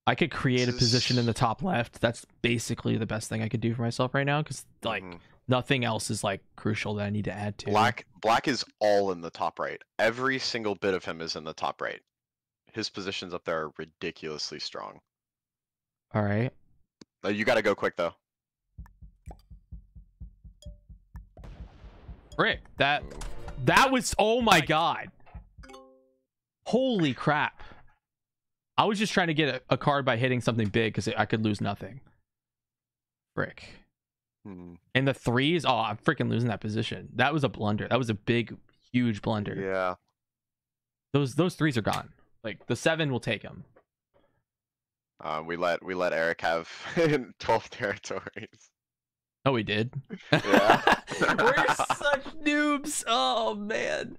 I could create a position in the top left. That's basically the best thing I could do for myself right now because like Mhm. Nothing else is like crucial that I need to add to. Black Black is all in the top right. Every single bit of him is in the top right. His positions up there are ridiculously strong. All right. Uh, You got to go quick though. Rick, That that was oh my god. Holy crap. I was just trying to get a, a card by hitting something big because I could lose nothing. Frick. Hmm. And the threes, oh, I'm freaking losing that position. That was a blunder. That was a big, huge blunder. Yeah. Those those threes are gone. Like the seven will take them. Um, we let we let Eric have 12 territories. Oh, we did. Yeah. We're such noobs. Oh man.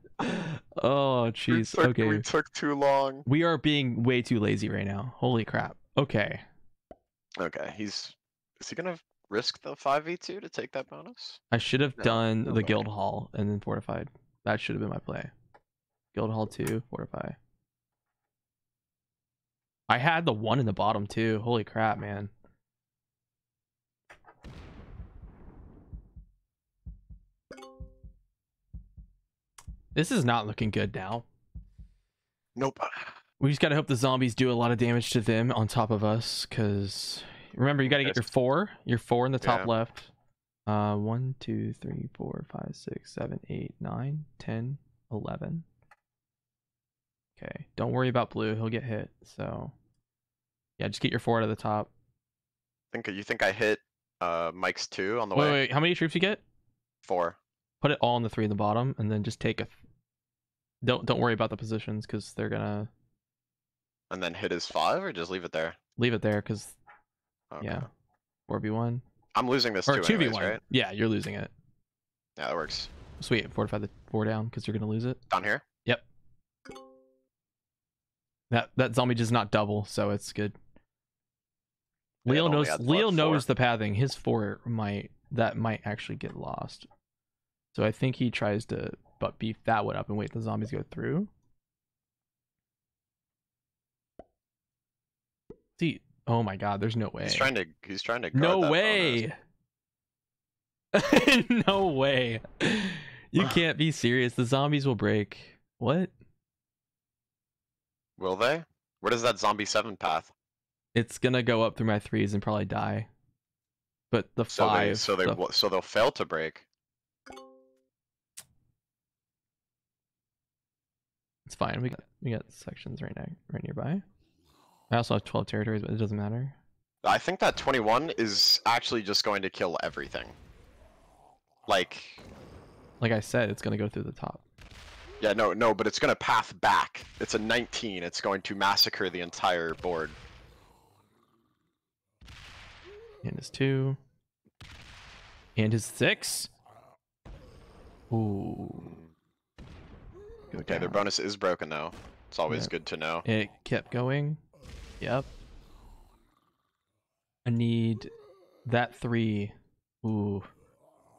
Oh jeez. Okay. we took too long. We are being way too lazy right now. Holy crap. Okay. Okay, he's is he gonna risk the 5v2 to take that bonus? I should have No, done no the way. guild hall and then fortified. That should have been my play. Guild hall two, fortify. I had the one in the bottom too. Holy crap, man. This is not looking good now. Nope. We just gotta hope the zombies do a lot of damage to them on top of us, because remember you gotta get your four. Your four in the top Yeah. left. Uh one, two, three, four, five, six, seven, eight, nine, ten, eleven. Okay. Don't worry about blue, he'll get hit. So yeah, just get your four out of the top. Think you think I hit uh Mike's two on the Wait, way? wait, how many troops you get? Four. Put it all in the three in the bottom, and then just take a. Don't don't worry about the positions because they're gonna And then hit his five or just leave it there? leave it there because Okay. yeah, four v one I'm losing this or too two v anyways, one. right? Yeah, you're losing it. Yeah, that works. Sweet, fortify the four down because you're gonna lose it. Down here? Yep. That that zombie does not double, so it's good. Leo knows. Leo knows the pathing. His four might that might actually get lost. So I think he tries to but beef that one up and wait the zombies go through. See, oh my god, there's no way. He's trying to he's trying to no way. no way. You can't be serious. The zombies will break. What? Will they? Where does that zombie seven path? It's gonna go up through my threes and probably die. But the So five. they so they so they'll fail to break. It's fine. We got we got sections right now, right nearby. I also have twelve territories, but it doesn't matter. I think that 21 is actually just going to kill everything. Like Like I said, it's gonna go through the top. yeah, no, no, but it's gonna path back. It's a 19. It's going to massacre the entire board. And his two. And his six. Ooh. Go Okay, their bonus is broken though. It's always Yep. good to know. It kept going. Yep. I need that three. Ooh.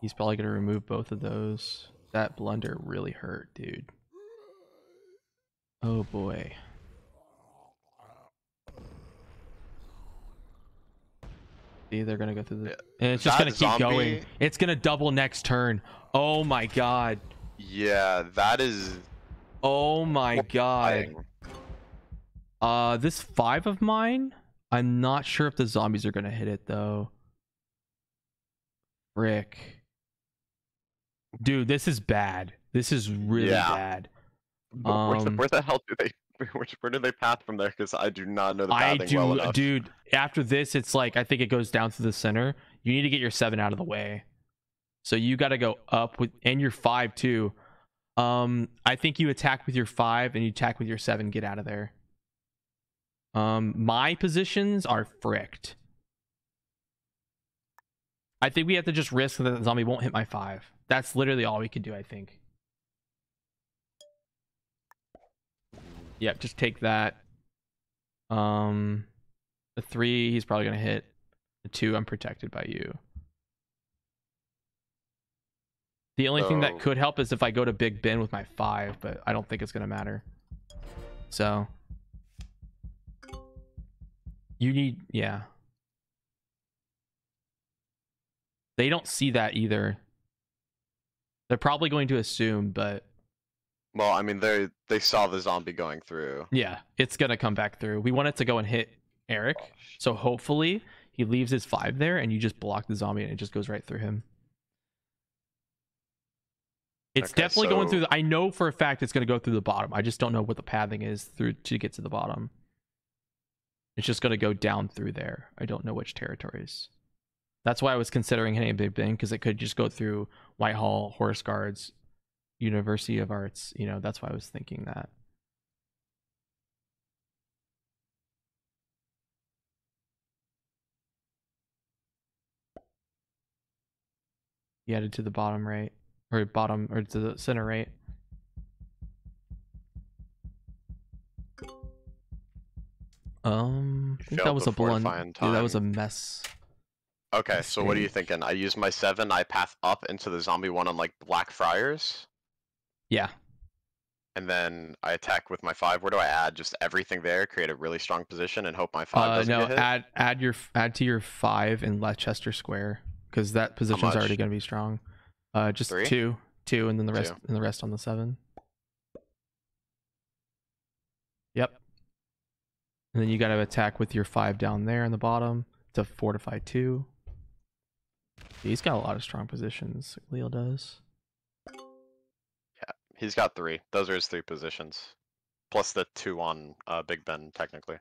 He's probably gonna remove both of those. That blunder really hurt, dude. Oh boy. See, they're gonna go through the. Yeah, And it's just gonna keep going. It's gonna double next turn. Oh my god. Yeah, that is. Oh my god. dying. Uh, this five of mine, I'm not sure if the zombies are gonna hit it though. Rick. Dude, this is bad. This is really Yeah. bad. Where, the, Um, where the hell do they Which where do they path from there? Because I do not know the I do, well enough. dude. After this, it's like I think it goes down to the center. You need to get your seven out of the way. So you got to go up with and your five too. Um, I think you attack with your five and you attack with your seven. Get out of there. Um, my positions are fricked. I think we have to just risk that the zombie won't hit my five. That's literally all we can do. I think. Yep, just take that. Um, the three he's probably gonna hit. The two I'm protected by you. The only thing that could help is if I go to Big Ben with my five, but I don't think it's gonna matter. So you need, yeah. They don't see that either. They're probably going to assume, but Well, I mean, they they saw the zombie going through. yeah, it's gonna come back through. We want it to go and hit Eric, oh, so hopefully he leaves his five there, and you just block the zombie, and it just goes right through him. It's Okay, definitely going through. The, I know for a fact it's gonna go through the bottom. I just don't know what the pathing is through to get to the bottom. It's just gonna go down through there. I don't know which territories. That's why I was considering hitting a Big Ben because it could just go through Whitehall, Horse Guards, University of Arts. You know, that's why I was thinking that. You added to the bottom right, or bottom, or to the center right. Um, I think that was a blunt. Yeah, that was a mess. Okay, so what are you thinking? I use my seven. I path up into the zombie one on like Blackfriars, Yeah, and then I attack with my five. Where do I add? Just everything there, create a really strong position, and hope my five uh, doesn't no, get hit. add add your add to your five in Leicester Square because that position's already going to be strong. Uh, just Three? two, two, and then the rest Two. and the rest on the seven. And then you got to attack with your five down there in the bottom to fortify two. He's got a lot of strong positions. Leo does. Yeah, he's got three. Those are his three positions, plus the two on uh, Big Ben technically.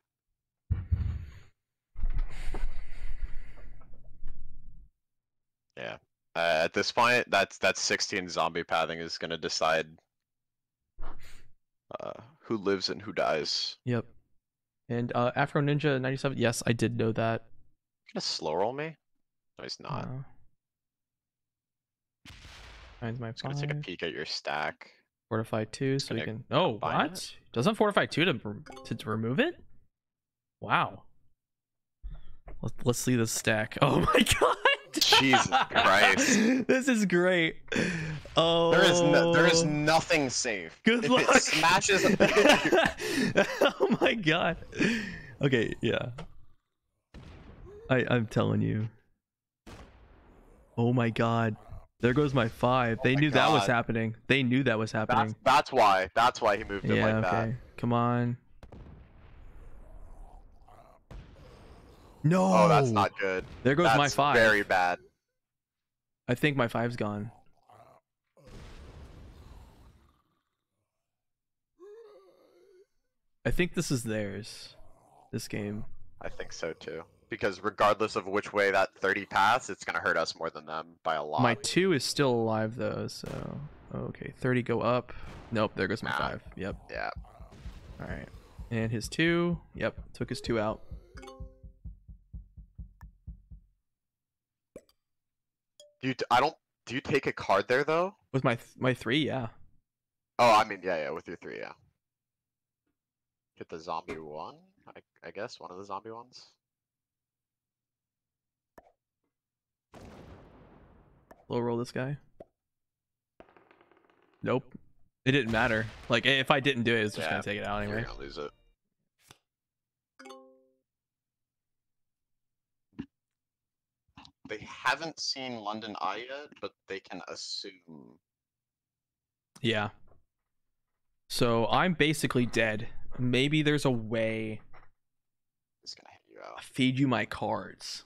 Yeah. Uh, at this point, that's that's 16 zombie pathing is gonna decide uh, who lives and who dies. Yep. And uh, Afro Ninja 97. Yes, I did know that. Gonna slow roll me? No, he's not. Finds my He's gonna take a peek at your stack. Fortify two, so we can. Oh, combine it? what? Doesn't fortify two to to, to remove it? Wow. Let's let's see the stack. Oh my god! Jesus Christ. this is great. Oh, There is no, there is oh. nothing safe. Good if luck. it smashes. oh my god. Okay, yeah. I I'm telling you. Oh my god. There goes my five. They Oh my knew that was happening. They knew that was happening. that's, that's why. That's why he moved it yeah, like okay. that. Come on. No. Oh, that's not good. There goes that's my five. Very bad. I think my five's gone. I think this is theirs. This game. I think so too. Because regardless of which way that 30 pass, it's gonna hurt us more than them by a lot. My two is still alive though, so oh, okay. Thirty go up. Nope, there goes my Nah. five. Yep. Yeah. All right. And his two. Yep, took his two out. Do you? I don't. Do you take a card there though? With my th- my three, yeah. Oh, I mean, yeah, yeah, with your three, yeah. Get the zombie one. I, I guess one of the zombie ones. Low roll this guy. Nope. It didn't matter. Like if I didn't do it, it's just Yeah, gonna take it out You're anyway. gonna lose it. They haven't seen London Eye yet, but they can assume. Yeah. So I'm basically dead. Maybe there's a way It's gonna hit you out. Feed you my cards.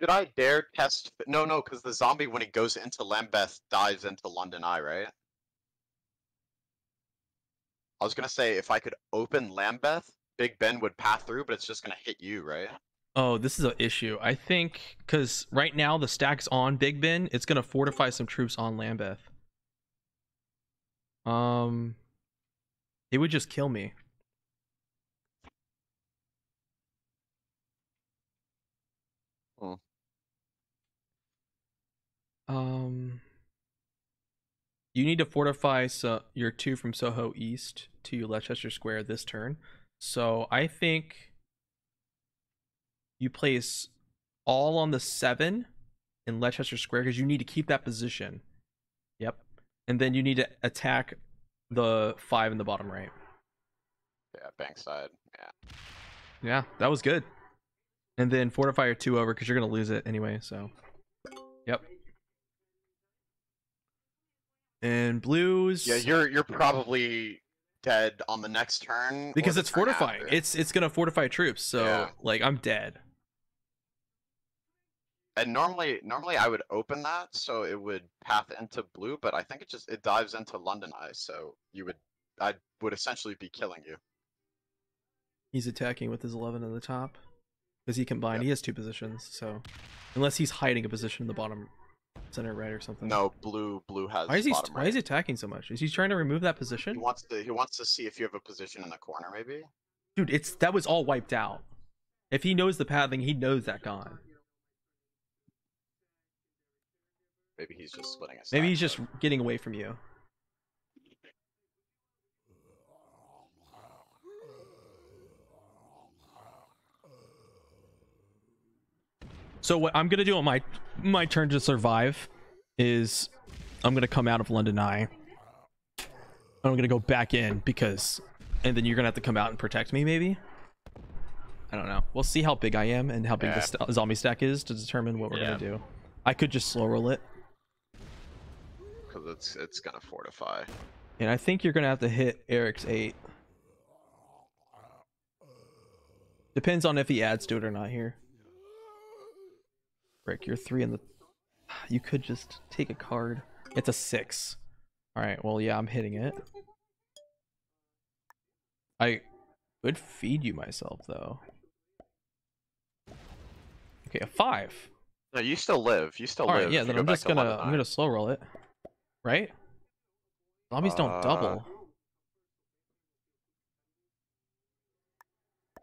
Did I dare test? No, no, because the zombie when he goes into Lambeth dives into London Eye, right? I was gonna say if I could open Lambeth, Big Ben would pass through, but it's just gonna hit you, right? Oh, this is an issue. I think because right now the stack's on Big Ben, it's gonna fortify some troops on Lambeth. Um, it would just kill me. Hmm. Um, you need to fortify so your two from Soho East to Leicester Square this turn. So I think you place all on the seven in Leicester Square because you need to keep that position. Yep. And then you need to attack the five in the bottom right. Yeah, Bankside. Yeah. Yeah, that was good. And then fortify your two over because you're gonna lose it anyway. So, yep. And blues. Yeah, you're you're probably dead on the next turn. because it's turn fortifying. after. It's it's gonna fortify troops. So Yeah. like I'm dead. And normally normally I would open that so it would path into blue, but I think it just it dives into London Eye, so you would I would essentially be killing you. He's attacking with his 11 in the top because he combined. Yep. He has two positions. So unless he's hiding a position in the bottom center right or something. No, blue blue has Why is he bottom why is he attacking so much? Is he trying to remove that position? He wants to he wants to see if you have a position in the corner maybe. Dude, it's that was all wiped out. If he knows the pathing, he knows that gone. Maybe he's just splitting us. Maybe he's just getting away from you. So what I'm gonna do on my my turn to survive is I'm gonna come out of London Eye. I'm gonna go back in because, and then you're gonna have to come out and protect me. Maybe. I don't know. We'll see how big I am and how big the st- zombie stack is to determine what we're Yeah. gonna do. I could just slow roll it. Because it's it's gonna fortify. And I think you're gonna have to hit Eric's eight. Depends on if he adds to it or not here. Rick, you're three in the. You could just take a card. It's a six. All right. Well, yeah, I'm hitting it. I would feed you myself though. Okay, a five. No, you still live. You still All live. right, yeah. Then I'm just to gonna I'm gonna slow roll it. Right? Zombies don't Uh, double. I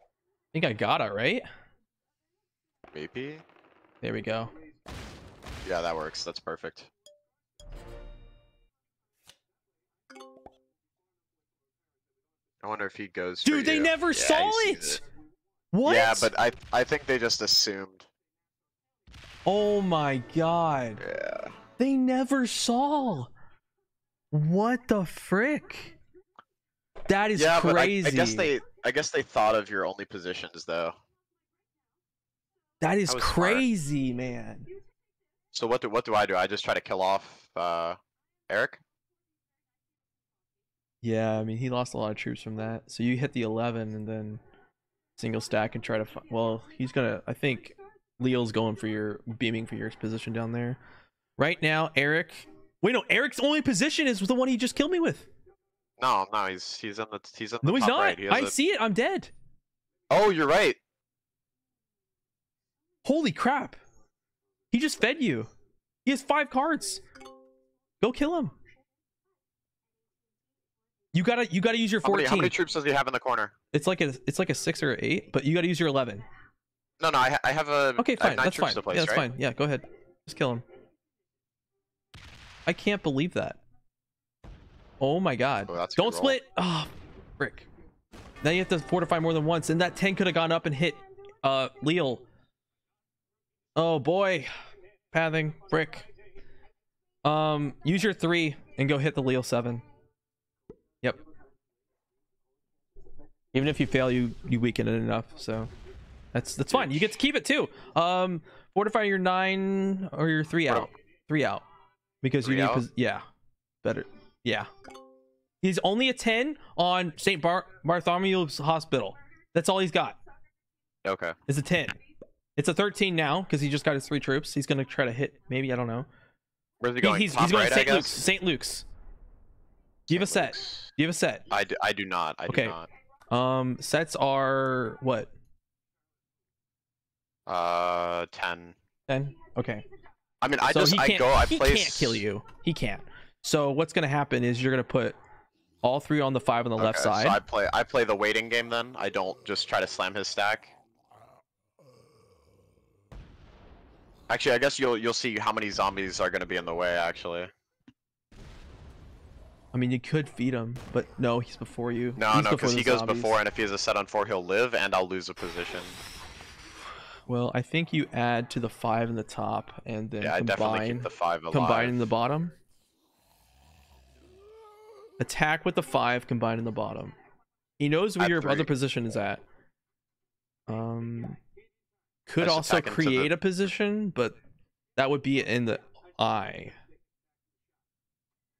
think I got it right. maybe. There we go. Yeah, that works. That's perfect. I wonder if he goes. Dude, they you. never Yeah, saw he it. What? Yeah, but I I think they just assumed. oh my god, Yeah. They never saw. What the frick? That is yeah, crazy. but I, I guess they I guess they thought of your only positions though. that is that was smart. crazy, man. So what do what do I do? I just try to kill off uh Eric. Yeah, I mean he lost a lot of troops from that. So you hit the 11 and then single stack and try to. Fi- well, he's gonna. I think Leo's going for your beaming for your position down there. Right now, Eric. Wait, no. Eric's only position is the one he just killed me with. No, no, he's he's in the he's in the No, he's not. right. He I a- see it. I'm dead. Oh, you're right. Holy crap! He just fed you. He has five cards. Go kill him. You gotta you gotta use your How many, 14. how many troops does he have in the corner? it's like a it's like a six or an eight, but you gotta use your 11. No, no, I, ha- I have a Okay, I have fine. nine That's troops fine. to place, yeah, that's right? fine. Yeah, go ahead. Just kill him. I can't believe that. Oh my god. Oh, Don't split. Oh, frick. Now you have to fortify more than once, and that 10 could have gone up and hit uh Leal. Oh boy. Pathing. Frick. Um, use your three and go hit the Leal seven. Yep. Even if you fail, you you weaken it enough, so that's that's fine. You get to keep it too. Um, fortify your nine or your three out, three out, because Three you need. Pos- yeah, better. Yeah, he's only a ten on Saint Bar- Bartholomew's Hospital. That's all he's got. Okay. It's a ten. It's a thirteen now because he just got his three troops. He's gonna try to hit. Maybe I don't know. Where's he He- going? he's Top he's going right, Saint Luke's. Saint Luke's. Do you have a set? Luke's. Do you have a set? I do, I do not. I Okay. do not. Um, sets are what? Uh, ten. Ten. Okay. I mean, I so just he I can't. go. I he place. can't kill you. He can't. So what's gonna happen is you're gonna put all three on the five on the left side. So I play. I play the waiting game then. I don't just try to slam his stack. Actually, I guess you'll you'll see how many zombies are going to be in the way. Actually, I mean, you could feed him, but no, he's before you. no, he's no, because he goes zombies. before, and if he has a set on four, he'll live, and I'll lose a position. Well, I think you add to the five in the top, and then Yeah, I definitely combine the five alive. combine in the bottom. Attack with the five, combine in the bottom. He knows where At your other position is at. Um, could also into the- create a position, but that would be in the eye.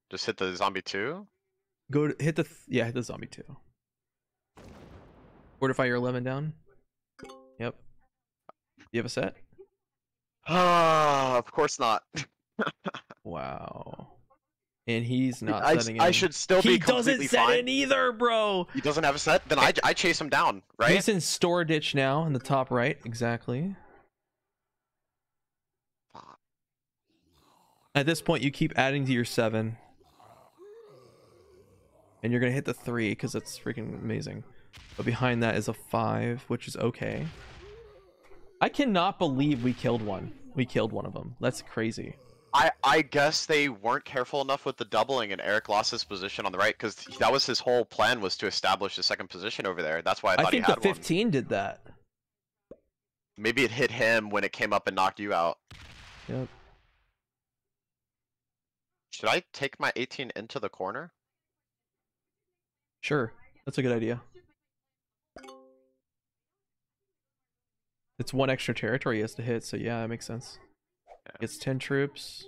Just hit the zombie two. Go to hit the th- yeah, hit the zombie too. Fortify your eleven down. Yep. You have a set? Ah, of course not. Wow. And he's not I, setting I in. should still he be completely doesn't set fine. in either, bro. He doesn't have a set. Then I, I chase him down, right? He's in Shoreditch now in the top right, exactly. At this point, you keep adding to your seven, and you're gonna hit the three because that's freaking amazing. But behind that is a five, which is okay. I cannot believe we killed one. We killed one of them. That's crazy. I, I guess they weren't careful enough with the doubling, and Eric lost his position on the right because that was his whole plan was to establish a second position over there. That's why I I, thought think he the had one. 15 did that. Maybe it hit him when it came up and knocked you out. Yep. Should I take my 18 into the corner? Sure, that's a good idea. It's one extra territory he has to hit, so yeah, that makes sense. Yeah. It's 10 troops.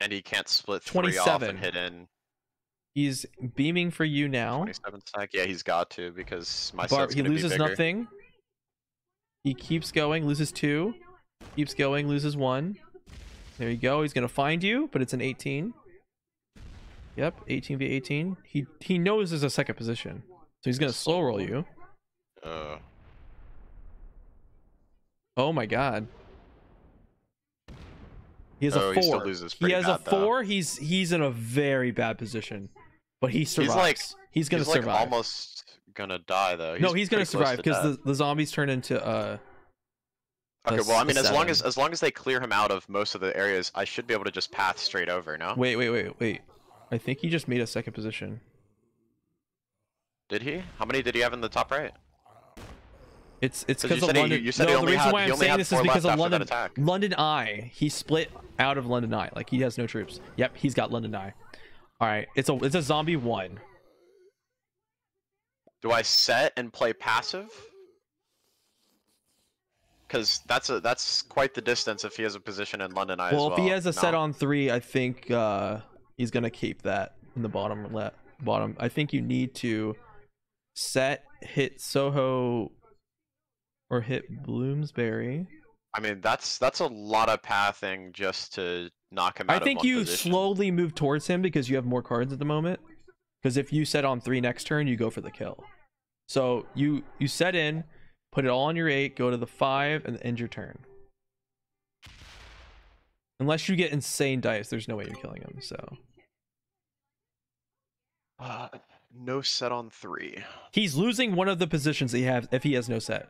And he can't split three off 27. and hit in He's beaming for you now. 27 stack. Yeah, he's got to because my Bar- he loses nothing. He keeps going, loses two. Keeps going, loses one. There you go. He's gonna find you, but it's an 18. Yep, 18 v 18. He he knows there's a second position, so he's gonna slow roll you. Uh, Oh my god. He has Oh, a he still four. loses He pretty has a bad, though. four. He's he's in a very bad position, but he survives. like- he's gonna he's like almost gonna die though. no, he's gonna survive because death. the, the zombies turn into uh. a Okay, well, I s- a mean, as long as as long as they clear him out of most of the areas, I should be able to just path straight over. No? Wait, wait, wait, wait. I think he just made a second position. Did he? How many did he have in the top right? It's it's 'Cause because of he- London. you said no, the reason had- why I'm saying this is because of London. London Eye. He split out of London Eye. Like he has no troops. Yep, he's got London Eye. All right, it's a it's a zombie one. Do I set and play passive? Because that's a that's quite the distance if he has a position in London Eye Well, as well. if he has a set on three, I think uh, he's gonna keep that in the bottom left. Bottom. I think you need to set hit Soho or hit Bloomsbury. I mean, that's that's a lot of pathing just to knock him out I think you position. slowly move towards him because you have more cards at the moment. Because if you set on three next turn, you go for the kill. So you you set in, put it all on your eight, go to the five, and end your turn. Unless you get insane dice, there's no way you're killing him. So Uh, no set on three. he's losing one of the positions that he has if he has no set.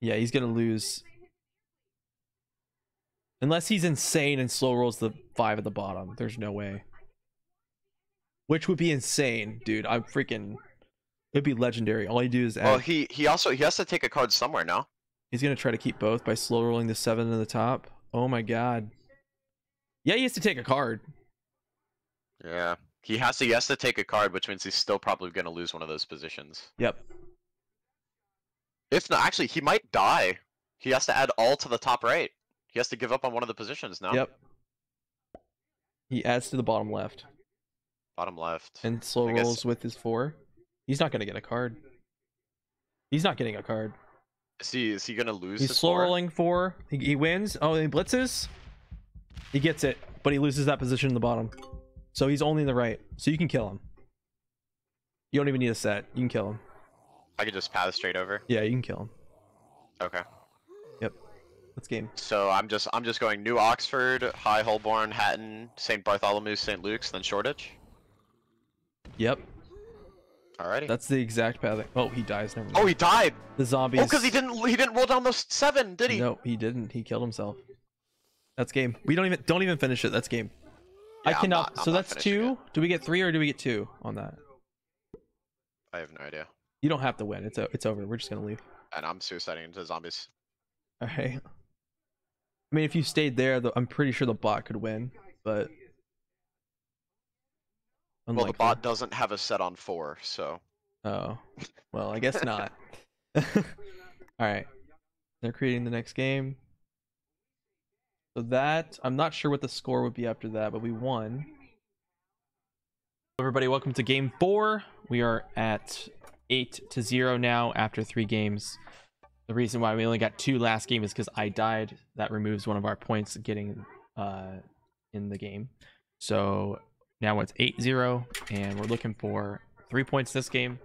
Yeah, he's gonna lose. Unless he's insane and slow rolls the five at the bottom, there's no way. Which would be insane, dude. I'm freaking. It'd be legendary. All you do is add. Well, he he also he has to take a card somewhere now. He's gonna try to keep both by slow rolling the seven in the top. Oh my god. Yeah, he has to take a card. Yeah. He has to he has to take a card, which means he's still probably gonna lose one of those positions. Yep. If not, actually, he might die. He has to add all to the top right. He has to give up on one of the positions now. Yep. He adds to the bottom left Bottom left. and slow I guess- rolls with his four. He's not gonna get a card. He's not getting a card. Is he is he gonna lose? He's his slow four? rolling four. He, he wins. Oh, he blitzes. He gets it, but he loses that position in the bottom. So he's only in the right. So you can kill him. You don't even need a set. You can kill him. I could just pass straight over. Yeah, you can kill him. Okay. Let's game. So I'm just I'm just going New Oxford, High Holborn, Hatton, St. Bartholomew, St. Luke's, then Shoreditch. Yep, Alrighty. that's the exact path. Oh, he dies. Never mind. Oh, he died. the zombies. Oh, because he didn't he didn't roll down those seven, did he? No, he didn't. He killed himself. That's game. We don't even don't even finish it. That's game. I Yeah, I'm cannot. not- so that's two. it. Do we get three or do we get two on that? I have no idea. You don't have to win. It's o- it's over. We're just gonna leave. And I'm suiciding into zombies. All right. I mean, if you stayed there, the, I'm pretty sure the bot could win, but Well, the bot doesn't have a set on four, so Oh, well, I guess not. All right, they're creating the next game. So that I'm not sure what the score would be after that, but we won. Everybody, welcome to game four. We are at eight to zero now after three games. The reason why we only got two last game is because I died. That removes one of our points getting uh, in the game. So now it's 8-0, and we're looking for three points this game.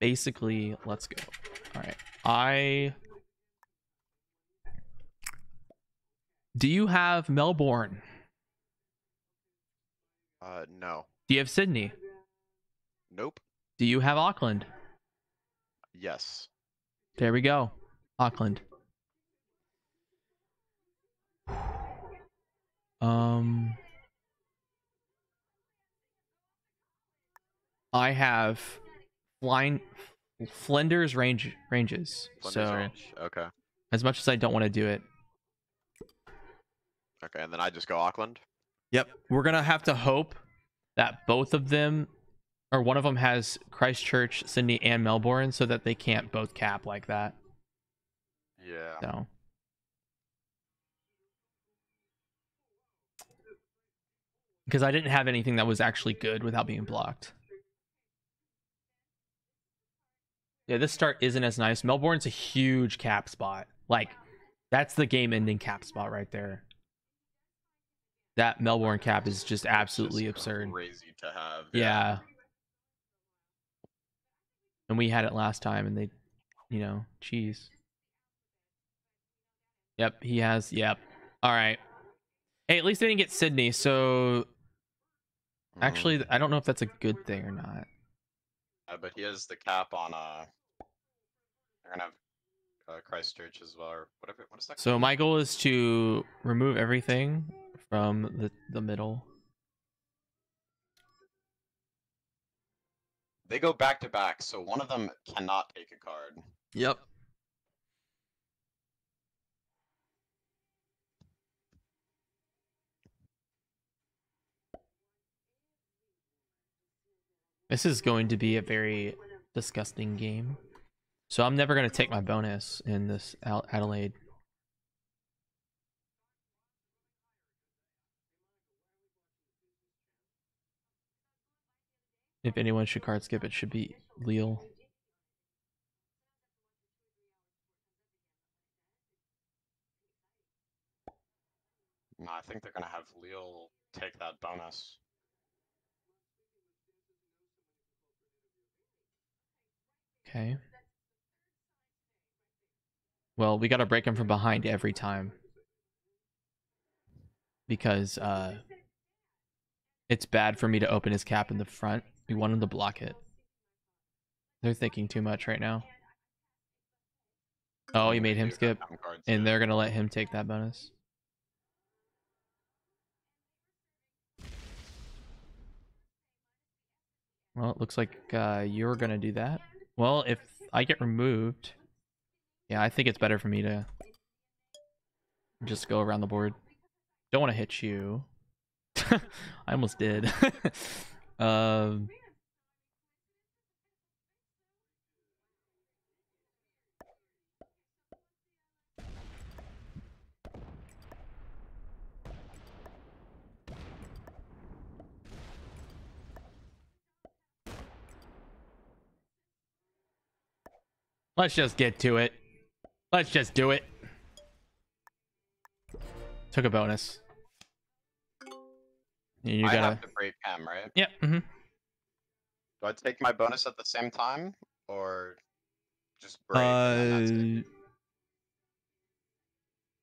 Basically, let's go. All right, I. Do you have Melbourne? uh no. Do you have Sydney? Nope. Do you have Auckland? Yes. There we go. Auckland. Um I have flying Flinders range ranges. Flinders so Range. Okay. as much as I don't want to do it. Okay, and then I just go Auckland. Yep. We're gonna have to hope that both of them or one of them has Christchurch, Sydney, and Melbourne so that they can't both cap like that. Yeah. So because I didn't have anything that was actually good without being blocked. Yeah, this start isn't as nice. Melbourne's a huge cap spot. Like, that's the game ending cap spot right there. That Melbourne cap is just absolutely Just absurd. Crazy to have. Yeah. And we had it last time and they, you know, cheese. Yep, he has. Yep. All right. Hey, at least they didn't get Sydney. So actually, I don't know if that's a good thing or not. Uh, but he has the cap on uh. They're gonna have uh, Christchurch as well, or whatever. What is that? So my goal is to remove everything from the the middle. They go back to back, so one of them cannot take a card. Yep. This is going to be a very disgusting game. So I'm never going to take my bonus in this Adelaide. If anyone should card skip, it should be Leal. No, I think they're gonna have Leal take that bonus. Okay. Well, we gotta break him from behind every time. Because uh it's bad for me to open his cap in the front. We want him to block it. They're thinking too much right now. Oh, you made him skip, and they're gonna let him take that bonus. Well, it looks like uh, you're gonna do that. Well, if I get removed, yeah, I think it's better for me to just go around the board. Don't want to hit you. I almost did. um. Let's just get to it. Let's just do it. Took a bonus. You I gotta. have to break him, right? Yep. Mm -hmm. Do I take my bonus at the same time, or just break? and then that's it? Uh,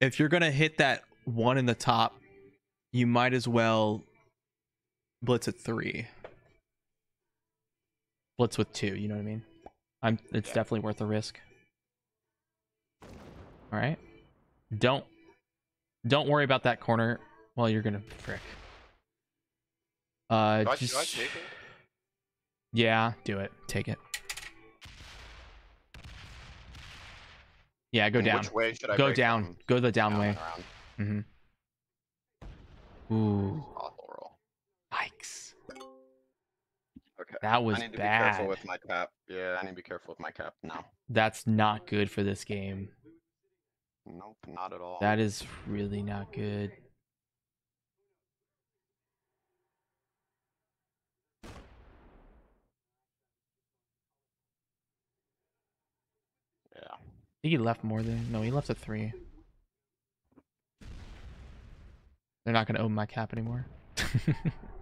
if you're gonna hit that one in the top, you might as well blitz at three. Blitz with two. You know what I mean? I'm. It's definitely worth the risk. All right. Don't. Don't worry about that corner. Well, you're gonna frick. Uh, Do I, just do I take it? yeah, do it. Take it. Yeah, go down. Which way should I Go down. Go the down, Down way. Mm-hmm. Ooh, That was I need to bad. be careful with my cap. Yeah, I need to be careful with my cap now. That's not good for this game. Nope, not at all. That is really not good. yeah. I think he left more than no, he left a three. They're not gonna own my cap anymore.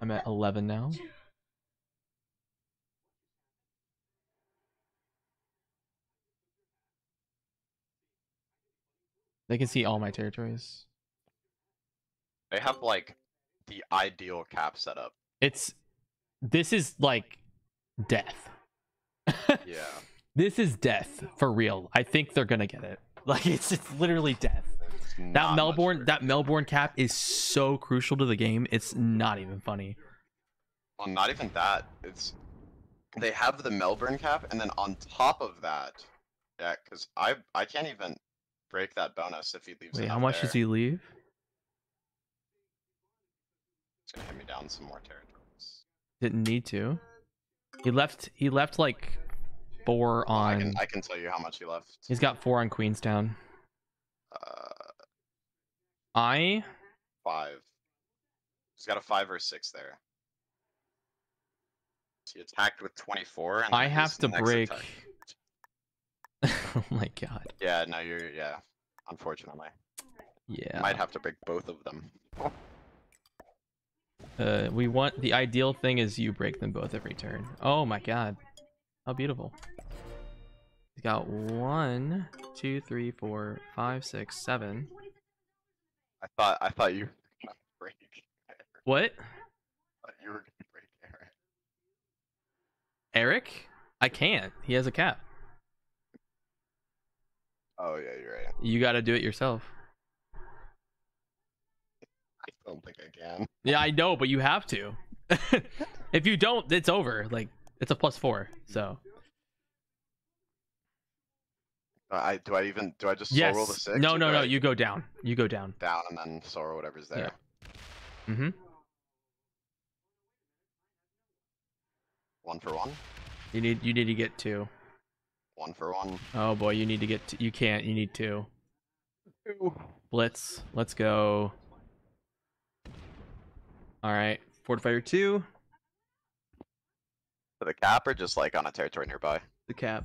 I'm at eleven now. They can see all my territories. They have like the ideal cap setup. It's this is like death. Yeah. this is death for real. I think they're gonna get it. Like it's it's literally death. That Melbourne that Melbourne cap is so crucial to the game. It's not even funny. Well, not even that. It's they have the Melbourne cap, and then on top of that, yeah, because I I can't even break that bonus if he leaves. Wait, it how much there. does he leave? It's gonna hit me down some more territories. Didn't need to. He left he left like four Well, I on can I can tell you how much he left. he's got four on Queenstown. I five. He's got a five or six there. He attacked with 24. And I have to break Oh my god. Yeah, no, you're yeah. Unfortunately, Yeah. might have to break both of them. Uh, we want the ideal thing is you break them both every turn. Oh my god, how beautiful! He's got one, two, three, four, five, six, seven. I thought I thought you were gonna break. What, I thought you were gonna break Aaron. Eric? I can't. He has a cap. Oh yeah, you're right. You got to do it yourself. I don't think I can. Yeah, I know, but you have to. if you don't, it's over. Like it's a plus four. So I do I even do I just yes. slow roll the six? no, no, no. I You go down. You go down. down and then slow roll whatever's there. Mm-hmm. One for one. You need you need to get two. One for one. Oh boy, you need to get. T- you can't. You need two. Blitz. Let's go. All right. Fortifier two. For the cap or just like on a territory nearby. The cap.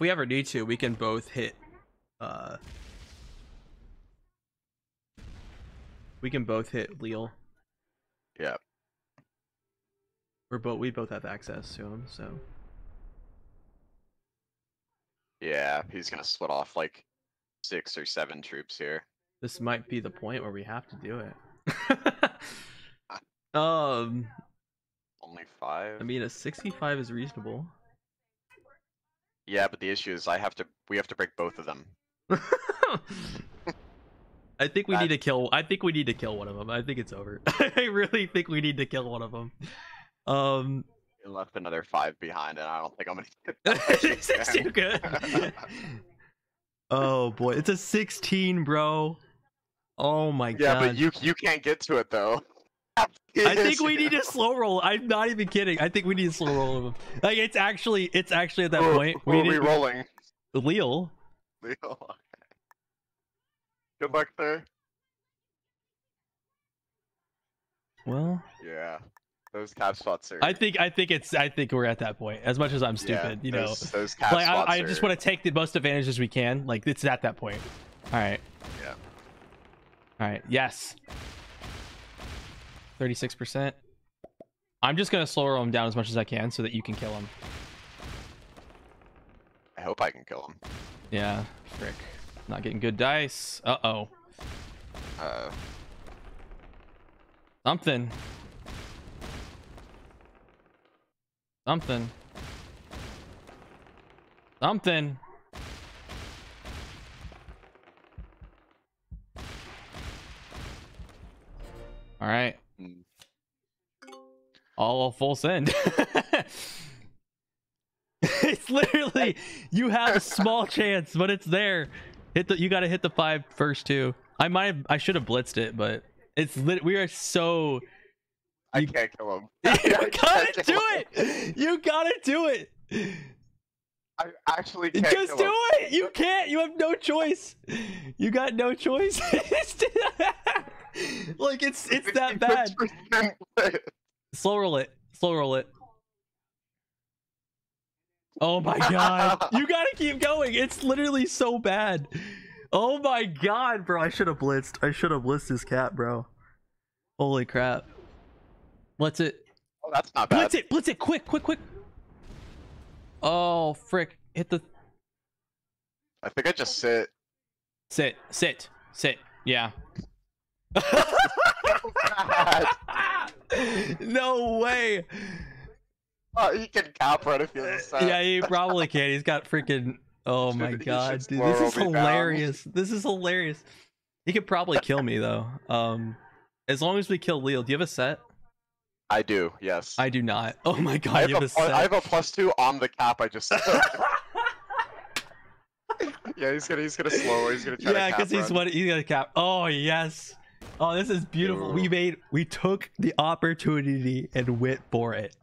If we ever need to, we can both hit. Uh, we can both hit Leal. Yeah. We're both we both have access to him, so Yeah, he's gonna split off like six or seven troops here. this might be the point where we have to do it. um, Only five. I mean, a 65 is reasonable. Yeah, but the issue is I have to. We have to break both of them. I think we That- need to kill. I think we need to kill one of them. I think it's over. I really think we need to kill one of them. Um, We left another five behind, and I don't think I'm gonna. is too good. oh boy, it's a 16, bro. Oh my yeah, god. Yeah, but you you can't get to it though. I think we need to slow roll. I'm not even kidding. I think we need to slow roll him. Like it's actually, it's actually at that Who- point. Who We are we rolling? Leal. Leo? Good luck there. Well, Yeah. Those cap spots are. I think I think it's I think we're at that point. As much as I'm yeah, stupid, you know. those, those cap Like spots I, I just are- want to take the most advantage as we can. Like it's at that point. All right. Yeah. All right. Yes. Thirty-six percent. I'm just gonna slow roll him down as much as I can so that you can kill him. I hope I can kill him. Yeah. Frick. Not getting good dice. Uh oh. Uh, Something. Something. Something. All right. All full send. it's literally you have a small chance, but it's there. Hit the you got to hit the five first two. I might have, I should have blitzed it, but it's lit. We are so I You- can't kill him. you gotta do it. You gotta do it. I actually can't Just do him. it. You can't. You have no choice. You got no choice. like it's it's that bad. 56% lit. Slow roll it. Slow roll it. Oh my god. you gotta keep going. It's literally so bad. Oh my god, bro. I should have blitzed. I should have blitzed his cat, bro. Holy crap. Blitz it. Oh, that's not bad. Blitz it. Blitz it. Quick, quick, quick. Oh, frick. Hit the. I think I just sit. Sit. Sit. Sit. Yeah. Oh, god. No way. Oh, he can cap run if he has a. Yeah, he probably can. He's got freaking. Oh my Should- god, dude, this is me down. hilarious. This is hilarious. He could probably kill me though. Um, as long as we kill Leo. Do you have a set? I do. Yes. I do not. Oh my god, I have, have a, a set. I have a plus two on the cap. I just. yeah, he's gonna he's gonna slow. He's gonna try yeah, to cap because he's what he's got a cap. Oh yes. Oh, this is beautiful. We made. We took the opportunity and went for it.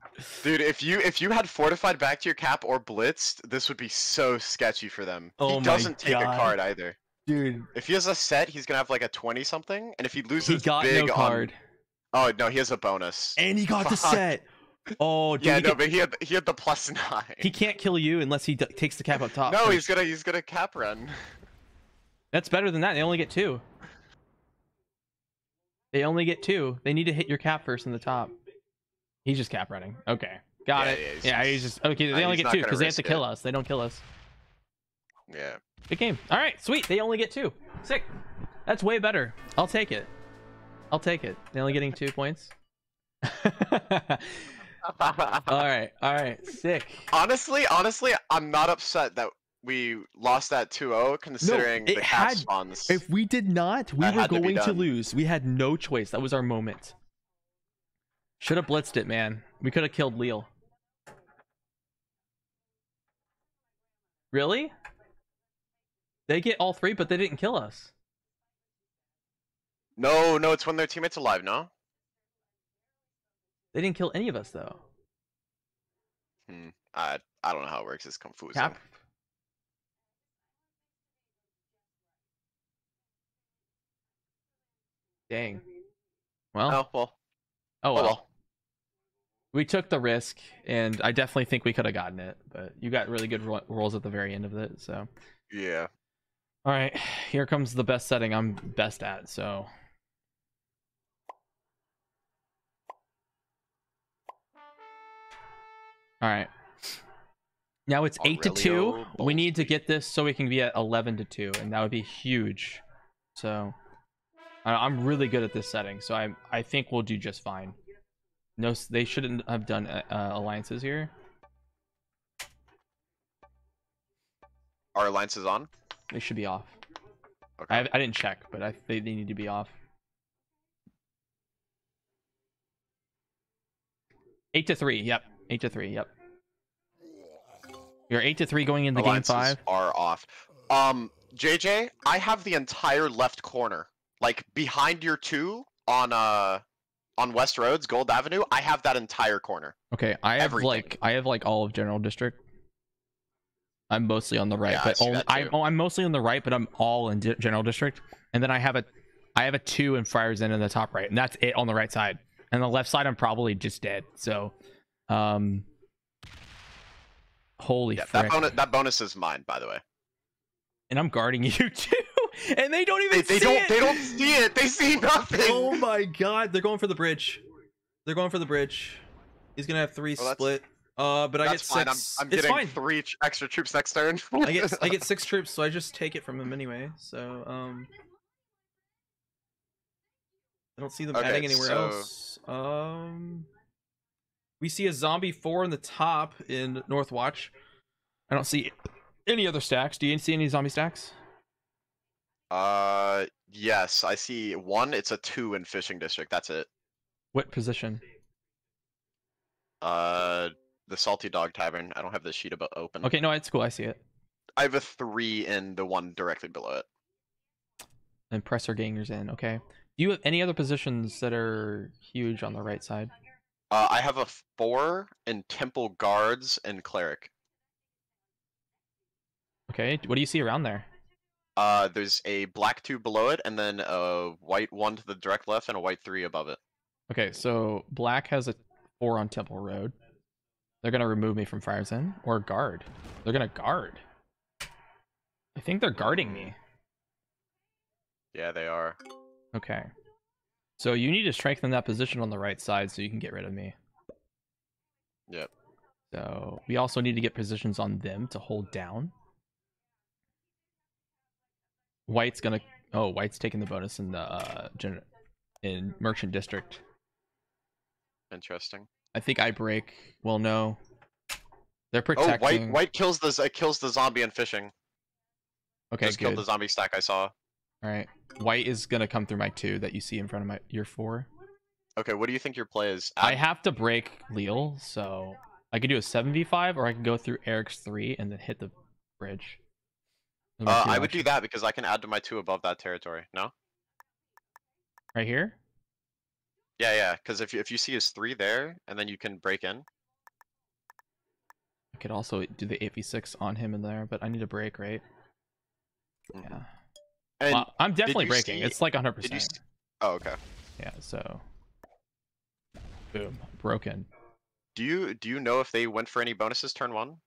Dude, if you if you had fortified back to your cap or blitzed, this would be so sketchy for them. Oh he doesn't take God. a card either. Dude, If he has a set, he's gonna have like a twenty something, and if he loses he got big no on- card, oh no, he has a bonus. and he got the set. Oh, dude, yeah, no, can- but he had he had the plus nine. he can't kill you unless he d- takes the cap up top. no, first. he's gonna he's gonna cap run. That's better than that. They only get two. They only get two. They need to hit your cap first in the top. He's just cap running. Okay, got Yeah, it. yeah, he's Yeah, just- he's just okay. They only get two because they have to kill it. us. They don't kill us. Yeah. Good game. All right, sweet. They only get two. Sick. That's way better. I'll take it. I'll take it. They're only getting two points. all right, all right, sick. honestly, honestly, I'm not upset that we lost that 2-0 considering it the cap had- spawns. If we did not, we That were had to going to lose. We had no choice. That was our moment. Should have blitzed it, man. We could have killed Leal. Really? They get all three, but they didn't kill us. No, no, it's when their teammate's alive, no? They didn't kill any of us though. Hmm. I I don't know how it works. It's confusing. Cap. Dang. Well, Oh well. oh Oh well. well. We took the risk, and I definitely think we could have gotten it, but you got really good ro- rolls at the very end of it. So, Yeah. all right, here comes the best setting I'm best at. So, all right. Now it's eight to two. Aurelio We need to get this so we can be at eleven to two, and that would be huge. So, I- I'm really good at this setting, so I I think we'll do just fine. No, they shouldn't have done uh, uh, alliances here. Our alliance is on. They should be off. Okay. I, I didn't check, but I they, they need to be off. Eight to three. Yep. Eight to three. Yep. You're eight to three going into game Alliances five. are off. Um, JJ, I have the entire left corner, like behind your two on uh on West Roads, Gold Avenue. I have that entire corner. Okay, I have Everything. like I have like all of General District. I'm mostly on the right, Yeah, but only, I, oh, I'm mostly on the right, but I'm all in general district, and then I have a, I have a two in Friars Inn in the top right, and that's it on the right side, and the left side I'm probably just dead. So, um, holy Yeah, frick! that bonus that bonus is mine, by the way. and I'm guarding you too, and they don't even They, they see don't it. they don't see it. They see nothing. Oh my god, they're going for the bridge. They're going for the bridge. He's gonna have three Well, split. Uh, but I get That's fine. I'm, six. I'm it's getting fine. three extra troops next turn. I get I get six troops, so I just take it from him anyway. So um, I don't see them Okay, adding anywhere so- else. Um, we see a zombie four in the top in Northwatch. I don't see any other stacks. Do you see any zombie stacks? Uh, yes, I see one. It's a two in fishing district. That's it. What position? Uh, the Salty Dog Tavern. I don't have the sheet about open. Okay, no, it's cool. I see it. I have a three in the one directly below it. And Presser Gangers in. Okay. Do you have any other positions that are huge on the right side? Uh, I have a four in Temple Guards and Cleric. Okay. What do you see around there? Uh, there's a black two below it, and then a white one to the direct left, and a white three above it. Okay, so Black has a four on Temple Road. They're gonna remove me from Friars Inn or guard. They're gonna guard. I think they're guarding me. Yeah, they are. Okay. So you need to strengthen that position on the right side so you can get rid of me. Yep. So we also need to get positions on them to hold down. White's gonna. Oh, White's taking the bonus in the uh, gen- in Merchant District. Interesting. I think I break. Well, no. They're protecting. Oh, white white kills the z- kills the zombie in fishing. Okay, Just good. killed the zombie stack I saw. All right. White is gonna come through my two that you see in front of my your four. Okay, what do you think your play is? I have to break Leal, so I could do a seven v five, or I could go through Eric's three and then hit the bridge. Those are my uh, I would do that because I can add to my two above that territory. No? right here. Yeah, yeah. Because if you, if you see his three there, and then you can break in. I could also do the eight v six on him in there, but I need a break, right? Mhm. Yeah. And Well, I'm definitely breaking. see- It's like 100. did you? percent s- Oh, okay. Yeah. So. Boom. Broken. Do you do you know if they went for any bonuses turn one?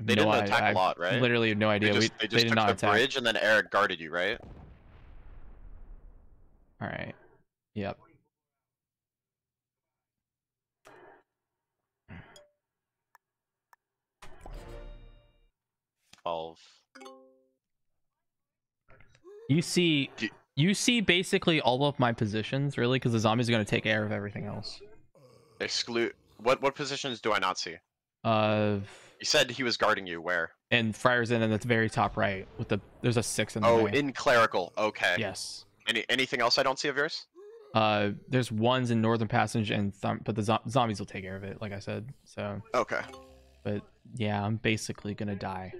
They No didn't attack I a lot, right? Literally have no They idea. just, we, they they just did took not the attack. bridge, and then Eric guarded you, right? All right. Yep. Twelve. You see, Do- you see basically all of my positions, really, because the zombies are going to take care of everything else. Exclude. What what positions do I not see? Uh, You said he was guarding you. Where? and Friars in, and that's very top right with the there's a six in the Oh, way. in clerical. Okay. yes. Any anything else I don't see of yours? Uh, there's ones in Northern Passage, and thumb, but the zo- zombies will take care of it, like I said. So, Okay. but yeah, I'm basically gonna die.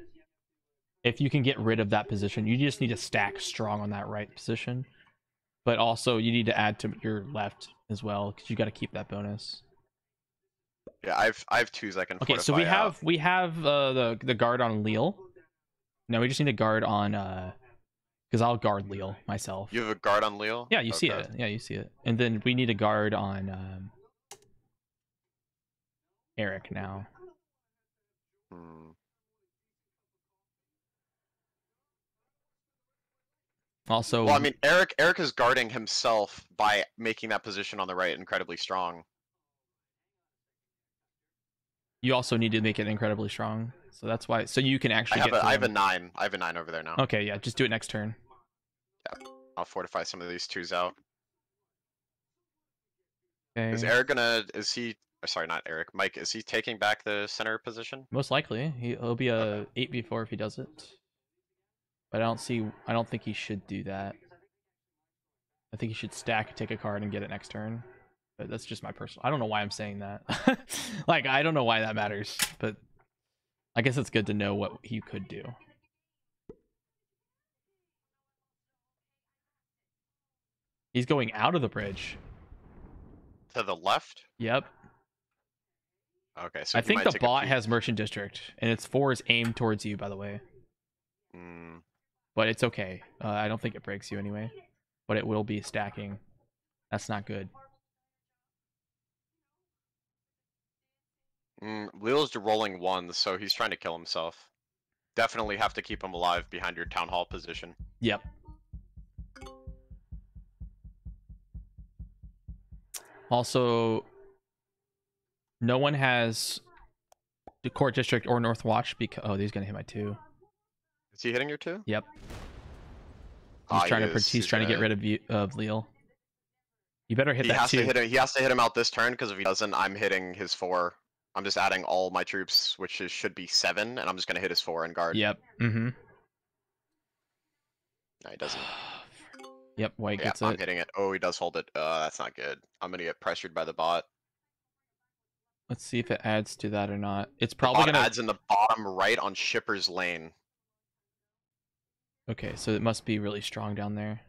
If you can get rid of that position, you just need to stack strong on that right position. But also, you need to add to your left as well, because you got to keep that bonus. Yeah, I've I've twos I can. Okay, so we out. have we have uh, the the guard on Leal. No, we just need a guard on uh, because I'll guard Leal myself. You have a guard on Leo. Yeah, you see it. Yeah, you see it. And then we need a guard on um, Eric now. Hmm. Also, Well, I mean, Eric Eric is guarding himself by making that position on the right incredibly strong. You also need to make it incredibly strong. So that's why. So you can I actually have get. a I have a nine. I have a nine over there now. Okay, yeah, just do it next turn. Yeah, I'll fortify some of these twos out. Okay. Is Eric gonna? Is he? Oh, sorry, not Eric. Mike. Is he taking back the center position? Most likely, he, he'll be a eight four if he does it. But I don't see. I don't think he should do that. I think he should stack, take a card, and get it next turn. That's just my personal. I don't know why I'm saying that. like I don't know why that matters, but I guess it's good to know what he could do. He's going out of the bridge. To the left. Yep. Okay, so I think the bot has merchant district, and its four is aimed towards you, by the way. Mm, But it's okay. Uh, I don't think it breaks you anyway. But it will be stacking. That's not good. Mm, Leal's rolling one, so he's trying to kill himself. Definitely have to keep him alive behind your town hall position. Yep. Also, no one has the court district or north watch because oh, he's gonna hit my two. Is he hitting your two? Yep. Ah, He's he trying to is. he's, trying to get rid of you of Leal. You better hit He that has two. to hit him. He has to hit him out this turn because if he doesn't, I'm hitting his four. I'm just adding all my troops, which is, should be seven, and I'm just gonna hit his four and guard. Yep. Mm-hmm. No, he doesn't. Yep. White Yeah, gets I'm it. hitting it. Oh, he does hold it. Uh, that's not good. I'm gonna get pressured by the bot. Let's see if it adds to that or not. It's probably gonna. adds in the bottom right on Shipper's Lane. Okay, so it must be really strong down there.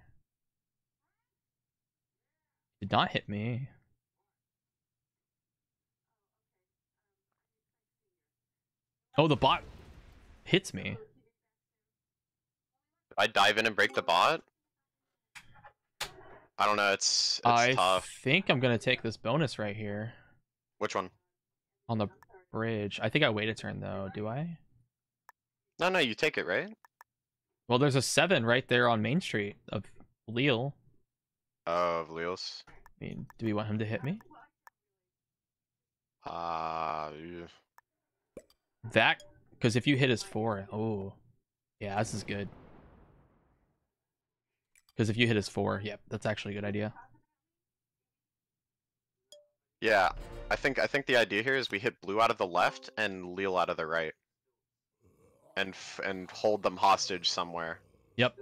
Did not hit me. Oh, the bot hits me. I dive in and break the bot. I don't know. It's it's I tough. think I'm gonna take this bonus right here Which one? on the bridge. I think I wait a turn though. Do I? No, no, you take it, right? Well, there's a seven right there on Main Street of Leal. Of Leos. I mean, do we want him to hit me? Uh, yeah. That because if you hit his four, oh, yeah, this is good. Because if you hit his four, yep, that's actually a good idea. yeah. I think I think the idea here is we hit blue out of the left and Leal out of the right, and f- and hold them hostage somewhere. Yep,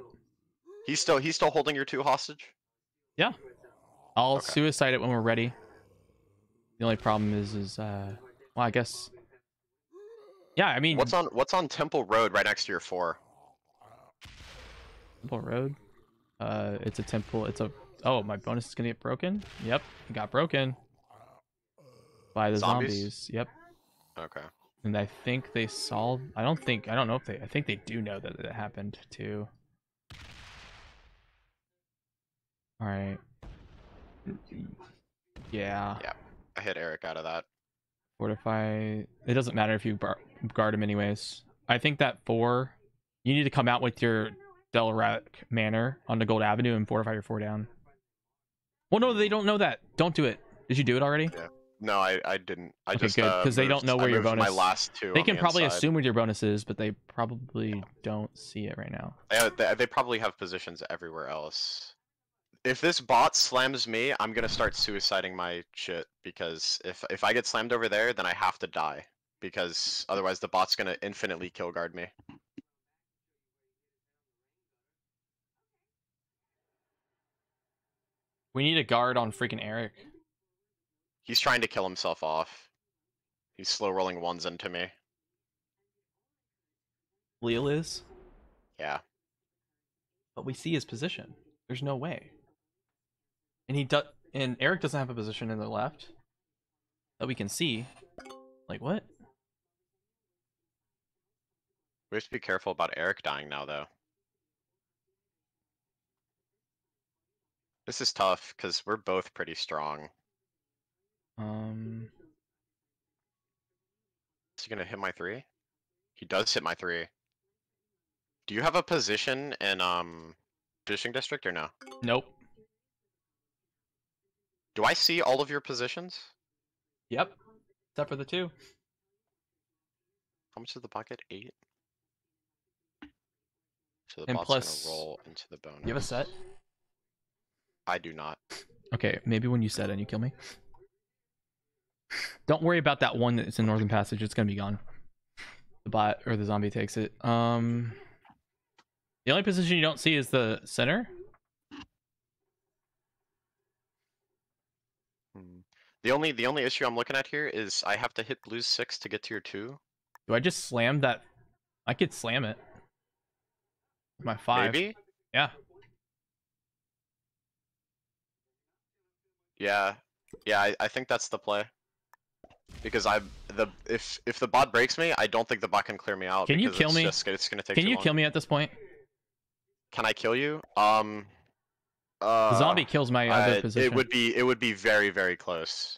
He's still he's still holding your two hostage. Yeah. I'll Okay. suicide it when we're ready. The only problem is, is uh, well, I guess, yeah, I mean, What's on What's on Temple Road right next to your four? Temple Road? Uh, it's a temple. It's a. Oh, my bonus is gonna get broken. Yep, it got broken by the Zombies? zombies. Yep. Okay. And I think they saw. I don't think. I don't know if they. I think they do know that it happened too. All right. Yeah. Yeah. I hit Eric out of that. Fortify. It doesn't matter if you bar- guard him anyways. I think that four. You need to come out with your Delrac Manor on the Gold Avenue and fortify your four down. Well, no, they don't know that. Don't do it. Did you do it already? Yeah. No, I I didn't. I Okay, just good, uh, 'cause they don't know I where your moved My bonus- last two. They can the probably inside. assume with your bonuses, but they probably don't see it right now. They, they, they probably have positions everywhere else. If this bot slams me, I'm gonna start suiciding my shit because if if I get slammed over there, then I have to die because otherwise the bot's gonna infinitely kill guard me. We need a guard on freaking Eric. He's trying to kill himself off. He's slow rolling ones into me. Leal is, Yeah. but we see his position. There's no way. And he does. And Eric doesn't have a position in the left that we can see. Like what? We have to be careful about Eric dying now, though. This is tough because we're both pretty strong. Um. Is he gonna hit my three? He does hit my three. Do you have a position in um fishing district or no? Nope. Do I see all of your positions? Yep. Except for the two. How much is the bucket? Eight. So the And bot's plus- gonna roll into the bonus. You have a set. I do not. Okay, maybe when you set and you kill me. Don't worry about that one that's in Northern Passage. It's gonna be gone. The bot or the zombie takes it. Um, the only position you don't see is the center. The only the only issue I'm looking at here is I have to hit blues six to get to your two. Do I just slam that? I could slam it. My five. Maybe. Yeah. Yeah. Yeah, I, I think that's the play. because I the if if the bot breaks me, I don't think the bot can clear me out. Can you kill it's me? Just, it's gonna take. Can you long. kill me at this point? Can I kill you? Um. Uh, The zombie kills my other uh, position. It would be it would be very very close.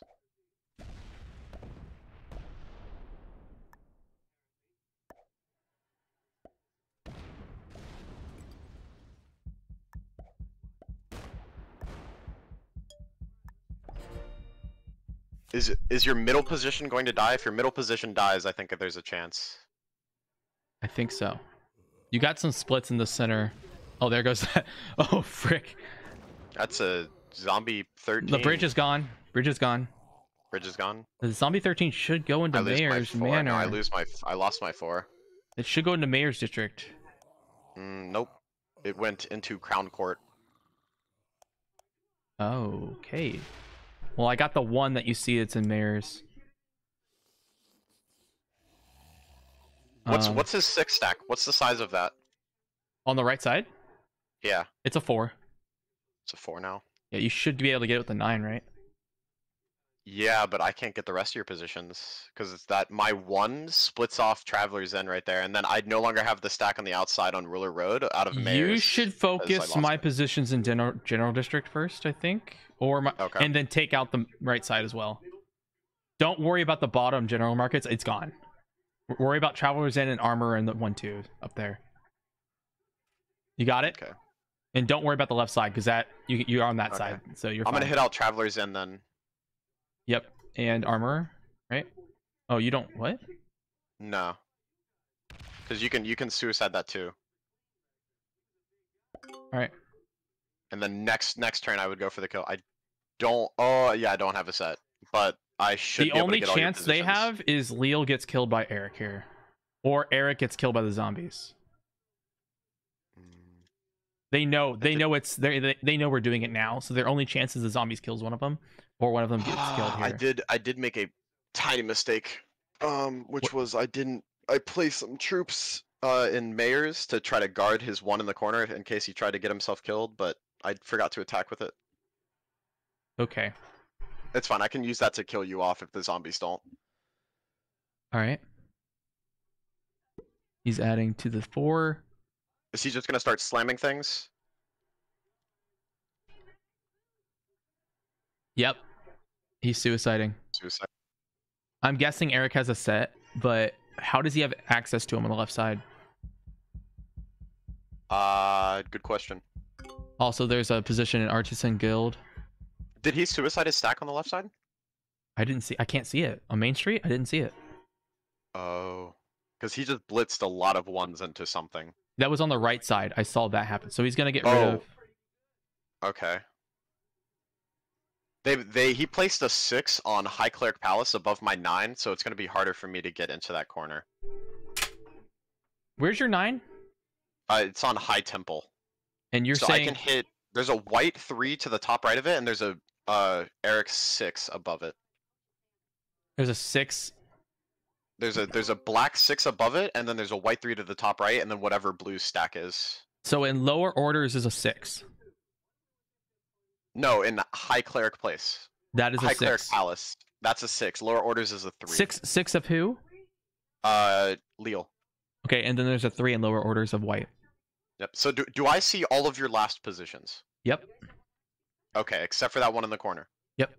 Is is your middle position going to die? If your middle position dies, I think there's a chance. I think so. You got some splits in the center. Oh, there goes that. Oh, frick. That's a zombie 13. The bridge is gone. Bridge is gone. Bridge is gone. The zombie 13 should go into I Mayor's. Manor. No, I lose my. I lost my four. It should go into Mayor's District. Mm, nope. It went into Crown Court. Okay. Well, I got the one that you see that's in Mayor's. What's Um, what's his six stack? What's the size of that? on the right side? Yeah, It's a four. It's a four now. Yeah, you should be able to get it with the nine, right? Yeah, but I can't get the rest of your positions because it's that my one splits off Traveler's End right there, and then I'd no longer have the stack on the outside on Ruler Road out of You should focus my it. positions in general general district first, I think, or my, Okay. and then take out the right side as well. Don't worry about the bottom general markets; it's gone. Worry about travelers in and armor and the one two up there. You got it. Okay. And don't worry about the left side because that you you're on that Okay. side, so you're. I'm gonna hit out Traveler's in then. Yep, and armor, right? Oh, you don't what? No. Because you can you can suicide that too. All right. And then next next turn I would go for the kill. I don't. Oh yeah, I don't have a set, but I should. the be able to only all chance they have is Leal gets killed by Eric here, or Eric gets killed by the zombies. They know they know it's they they- know we're doing it now, so their only chance is the zombies kills one of them, or one of them gets killed here. I did I did make a tiny mistake. Um, which was I didn't I placed some troops uh in Mayor's to try to guard his one in the corner in case he tried to get himself killed, but I forgot to attack with it. Okay, It's fine. I can use that to kill you off if the zombies don't. all right. He's adding to the four. Is he just gonna start slamming things? Yep, he's suiciding. Suicide. I'm guessing Eric has a set, but how does he have access to him on the left side? Uh, good question. Also, there's a position in Artisan Guild. Did he suicide his stack on the left side? I didn't see. I can't see it on Main Street. I didn't see it. Oh, because he just blitzed a lot of ones into something. That was on the right side. I saw that happen. So he's gonna get rid Oh. of. Okay. They they he placed a six on High Cleric Palace above my nine, so it's gonna be harder for me to get into that corner. Where's your nine? Uh, it's on High Temple, And you're so saying I can hit. There's a white three to the top right of it, and there's a uh Eric six above it. there's a six. There's a there's a black six above it, and then there's a white three to the top right, and then whatever blue stack is. So in lower orders is a six. No, in High Cleric Place, That is a High Cleric six. Palace. That's a six. Lower orders is a three. Six six of who? Uh, Leal. Okay, and then there's a three in lower orders of white. Yep. So do do I see all of your last positions? Yep. Okay, except for that one in the corner. Yep.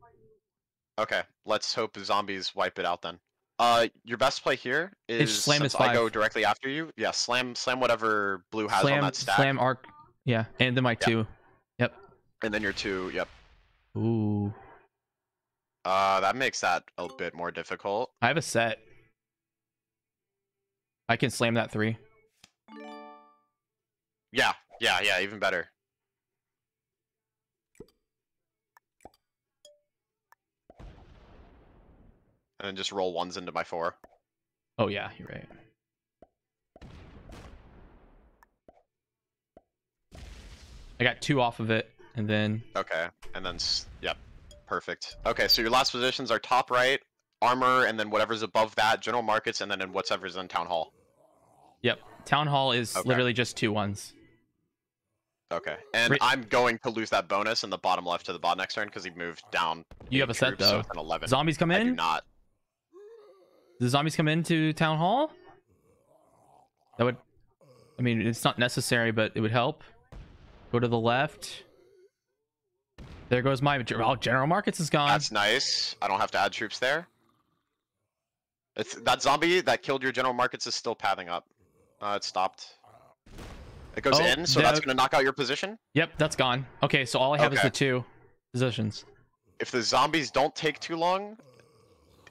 Okay, let's hope zombies wipe it out then. Uh, your best play here is It's slam since is I go directly after you. Yeah, slam slam whatever blue has on Slam that stack, slam arc. Yeah, and then my Yeah. two. and then your two. Yep. Ooh, Uh, that makes that a bit more difficult. I have a set. I can slam that three. Yeah, yeah, yeah. Even better. And then just roll ones into my four. Oh yeah, you're right. I got two off of it, and then Okay, and then yep, perfect. Okay, so your last positions are top right, armor, and then whatever's above that, general markets, and then in whatever's in town hall. yep, town hall is Okay. literally just two ones. Okay, and Re- I'm going to lose that bonus in the bottom left to the bot next turn because he moved down. You have a set troops, so though. it's an eleven. Zombies come in. I do not. The zombies come into town hall. That would. I mean, it's not necessary, but it would help. Go to the left. There goes my. Oh, General Markets is gone. That's nice. I don't have to add troops there. It's that zombie that killed your general markets is still pathing up. Uh, it stopped. It goes Oh, in, so that's gonna knock out your position. Yep, that's gone. Okay, so all I have is the two positions. If the zombies don't take too long,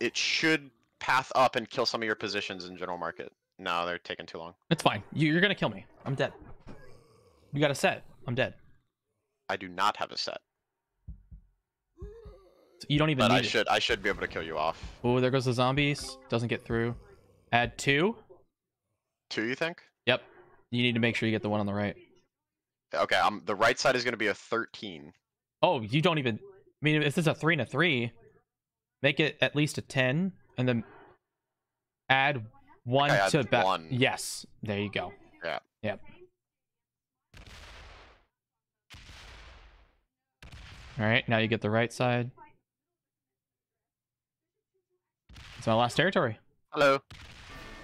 it should path up and kill some of your positions in general market. No, they're taking too long. It's fine. You, you're gonna kill me. I'm dead. You got a set. I'm dead. I do not have a set, You don't even but need I it. should I should be able to kill you off. Oh, there goes the zombies. Doesn't get through. Add two. Two, you think? Yep. You need to make sure you get the one on the right. Okay, um, the right side is gonna be a 13. Oh, you don't even. I mean, if it's a three and a three, make it at least a ten, and then add one to back. one. Yes, there you go. Yeah. Yep. All right, now you get the right side. It's my last territory. Hello.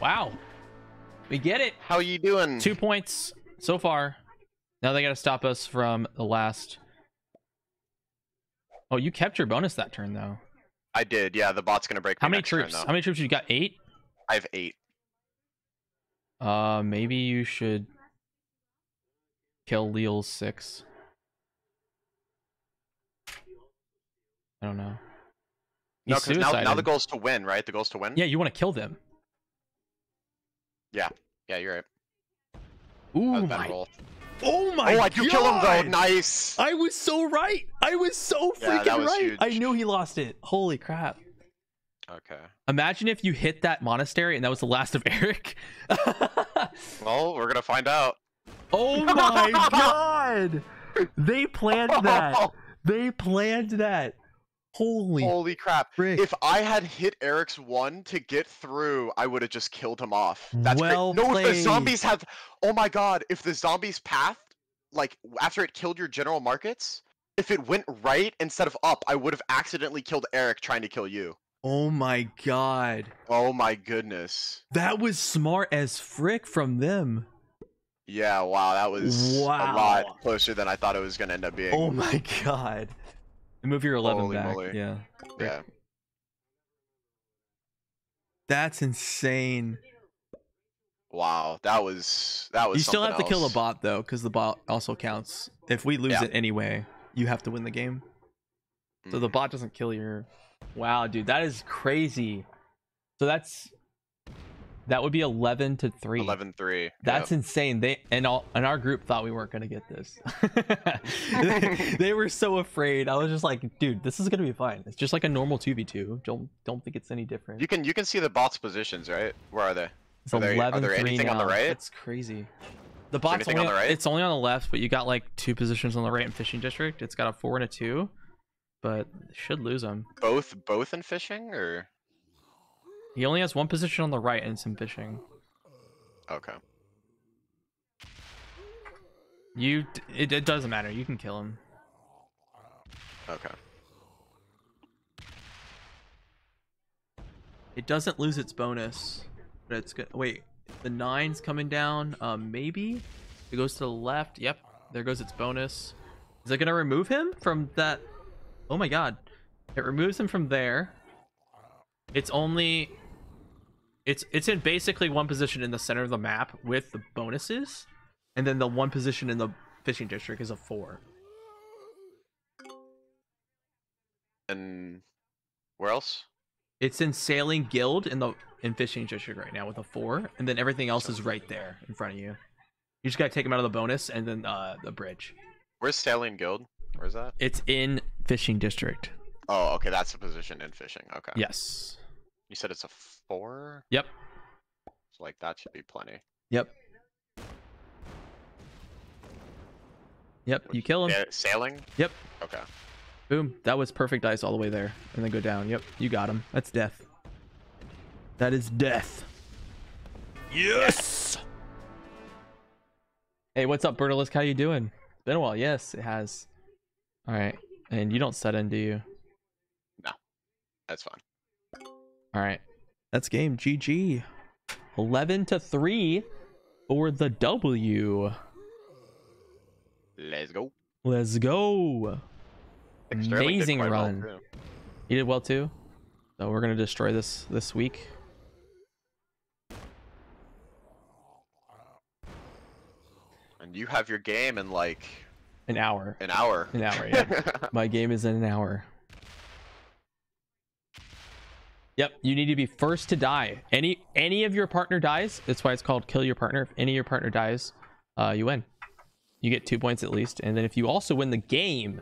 Wow, we get it. How you doing? Two points so far. Now they got to stop us from the last. Oh, you kept your bonus that turn though. I did. Yeah, the bot's gonna break. How many turn, troops? though. How many troops you got? Eight. I have eight. Uh, maybe you should kill Leal's six. I don't know. No, He's because now, now the goal is to win, right? The goal is to win. Yeah, you want to kill them. Yeah, yeah, you're right. Ooh That was a bad my! roll. Oh my! God. Oh, I do kill him though. Nice. I was so right. I was so Yeah, freaking that was right. I knew he lost it. Holy crap! Okay. Imagine if you hit that monastery and that was the last of Eric. Well, we're gonna find out. oh my god! They planned that. They planned that. Holy Holy crap! frick. If I had hit Eric's one to get through, I would have just killed him off. That's great. Well No, if the zombies have. Oh my god! If the zombies pathed, like after it killed your general markets, if it went right instead of up, I would have accidentally killed Eric trying to kill you. Oh my god. Oh my goodness. That was smart as frick from them. Yeah, wow, that was wow. a lot closer than I thought it was gonna end up being. Oh my god. Move your 11 Holy back. moly. Yeah. yeah. That's insane. Wow, that was that was. You still have something to kill a bot though, because the bot also counts. If we lose Yeah. it anyway, you have to win the game. So the Mhm. bot doesn't kill your. Wow, dude, that is crazy. So that's that would be 11 to three. 11-3. That's yep. insane. They and all and our group thought we weren't gonna get this. they, they were so afraid. I was just like, dude, this is gonna be fine. It's just like a normal two v two. Don't don't think it's any different. You can you can see the bots' positions, right? Where are they? It's are there- are there 3 anything on the now. right? It's crazy. The bot's only on the right? It's only on the left, but you got like two positions on the right in fishing district. It's got a four and a two, but should lose them. Both both in fishing or He only has one position on the right and some fishing. okay. You, it, it doesn't matter. You can kill him. Okay. It doesn't lose its bonus, but it's good. Wait, the nine's coming down. Um, maybe it goes to the left. Yep, there goes its bonus. Is it gonna remove him from that? Oh my god, it removes him from there. It's only. It's it's in basically one position in the center of the map with the bonuses, and then the one position in the fishing district is a four. And where else? It's in Sailing Guild in the in Fishing District right now with a four, and then everything else is right there in front of you. You just gotta take them out of the bonus and then uh the bridge. Where's Sailing Guild? Where's that? It's in Fishing District. Oh, okay, that's the position in fishing. Okay. Yes. You said it's a four. Yep. So like that should be plenty. Yep. Yep. You kill him. Yeah, sailing. Yep. Okay. Boom. That was perfect ice all the way there, and then go down. Yep. You got him. That's death. That is death. Yes. Hey, what's up, Bertalisk? How you doing? It's been a while. Yes, it has. All right. And you don't set in, do you? That's fine. All right. That's game. GG. 11 to 3 for the W. Let's go. Let's go. I think Sterling did Amazing quite well, run. too. You did well too. So we're gonna destroy this this week. And you have your game in like An hour. an hour. An hour, yeah. My game is in an hour. Yep, you need to be first to die. Any any of your partner dies. That's why it's called kill your partner. If any of your partner dies, uh, you win. You get two points at least, and then if you also win the game,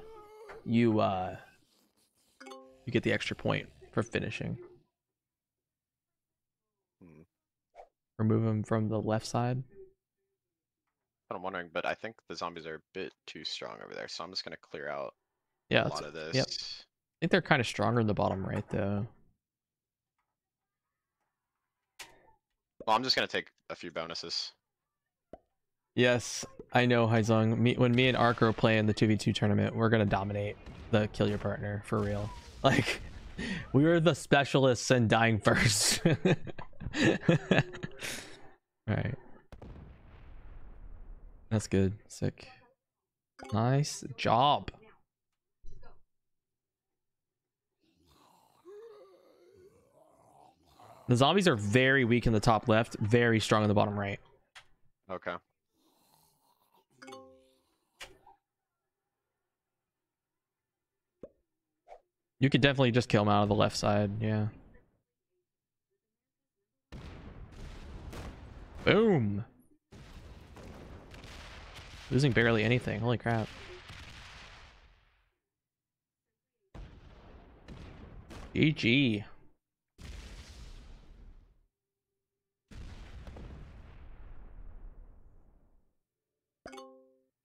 you uh, you get the extra point for finishing. Hmm. Remove him from the left side. I'm wondering, but I think the zombies are a bit too strong over there, so I'm just gonna clear out Yeah, a lot of this. yep. I think they're kind of stronger in the bottom right though. Well, I'm just gonna take a few bonuses. Yes, I know, Haizong. Me, when me and Arco play in the 2v2 tournament, we're gonna dominate the kill your partner for real. Like, we were the specialists in dying first. Alright. That's good. Sick. Nice job. The zombies are very weak in the top left, very strong in the bottom right. Okay. You could definitely just kill him out of the left side, yeah. Boom. Losing barely anything. Holy crap. GG.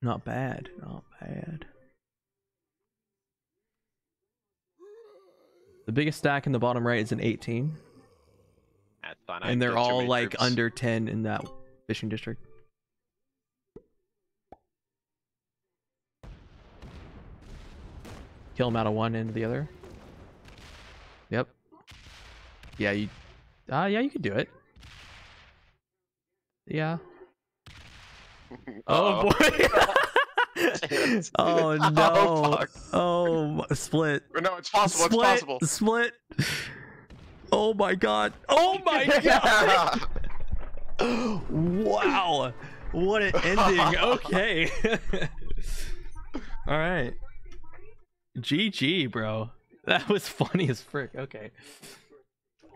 Not bad. Not bad. The biggest stack in the bottom right is an 18. That's fine. And they're all like groups. under 10 in that fishing district. Kill them out of one end to the other. Yep. Yeah, you. Ah, yeah, you could do it. Yeah. Oh boy. oh no. Oh, fuck. Oh, m- split. No, it's possible. split. It's possible. Split. Oh my god. Oh my god. Wow. What an ending. Okay. All right. GG, bro. That was funny as frick. Okay.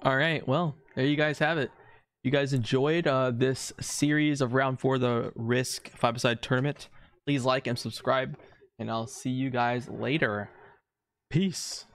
All right. Well, there you guys have it. You guys enjoyed uh, this series of round four, the Risk five side tournament. Please like and subscribe, and I'll see you guys later. Peace.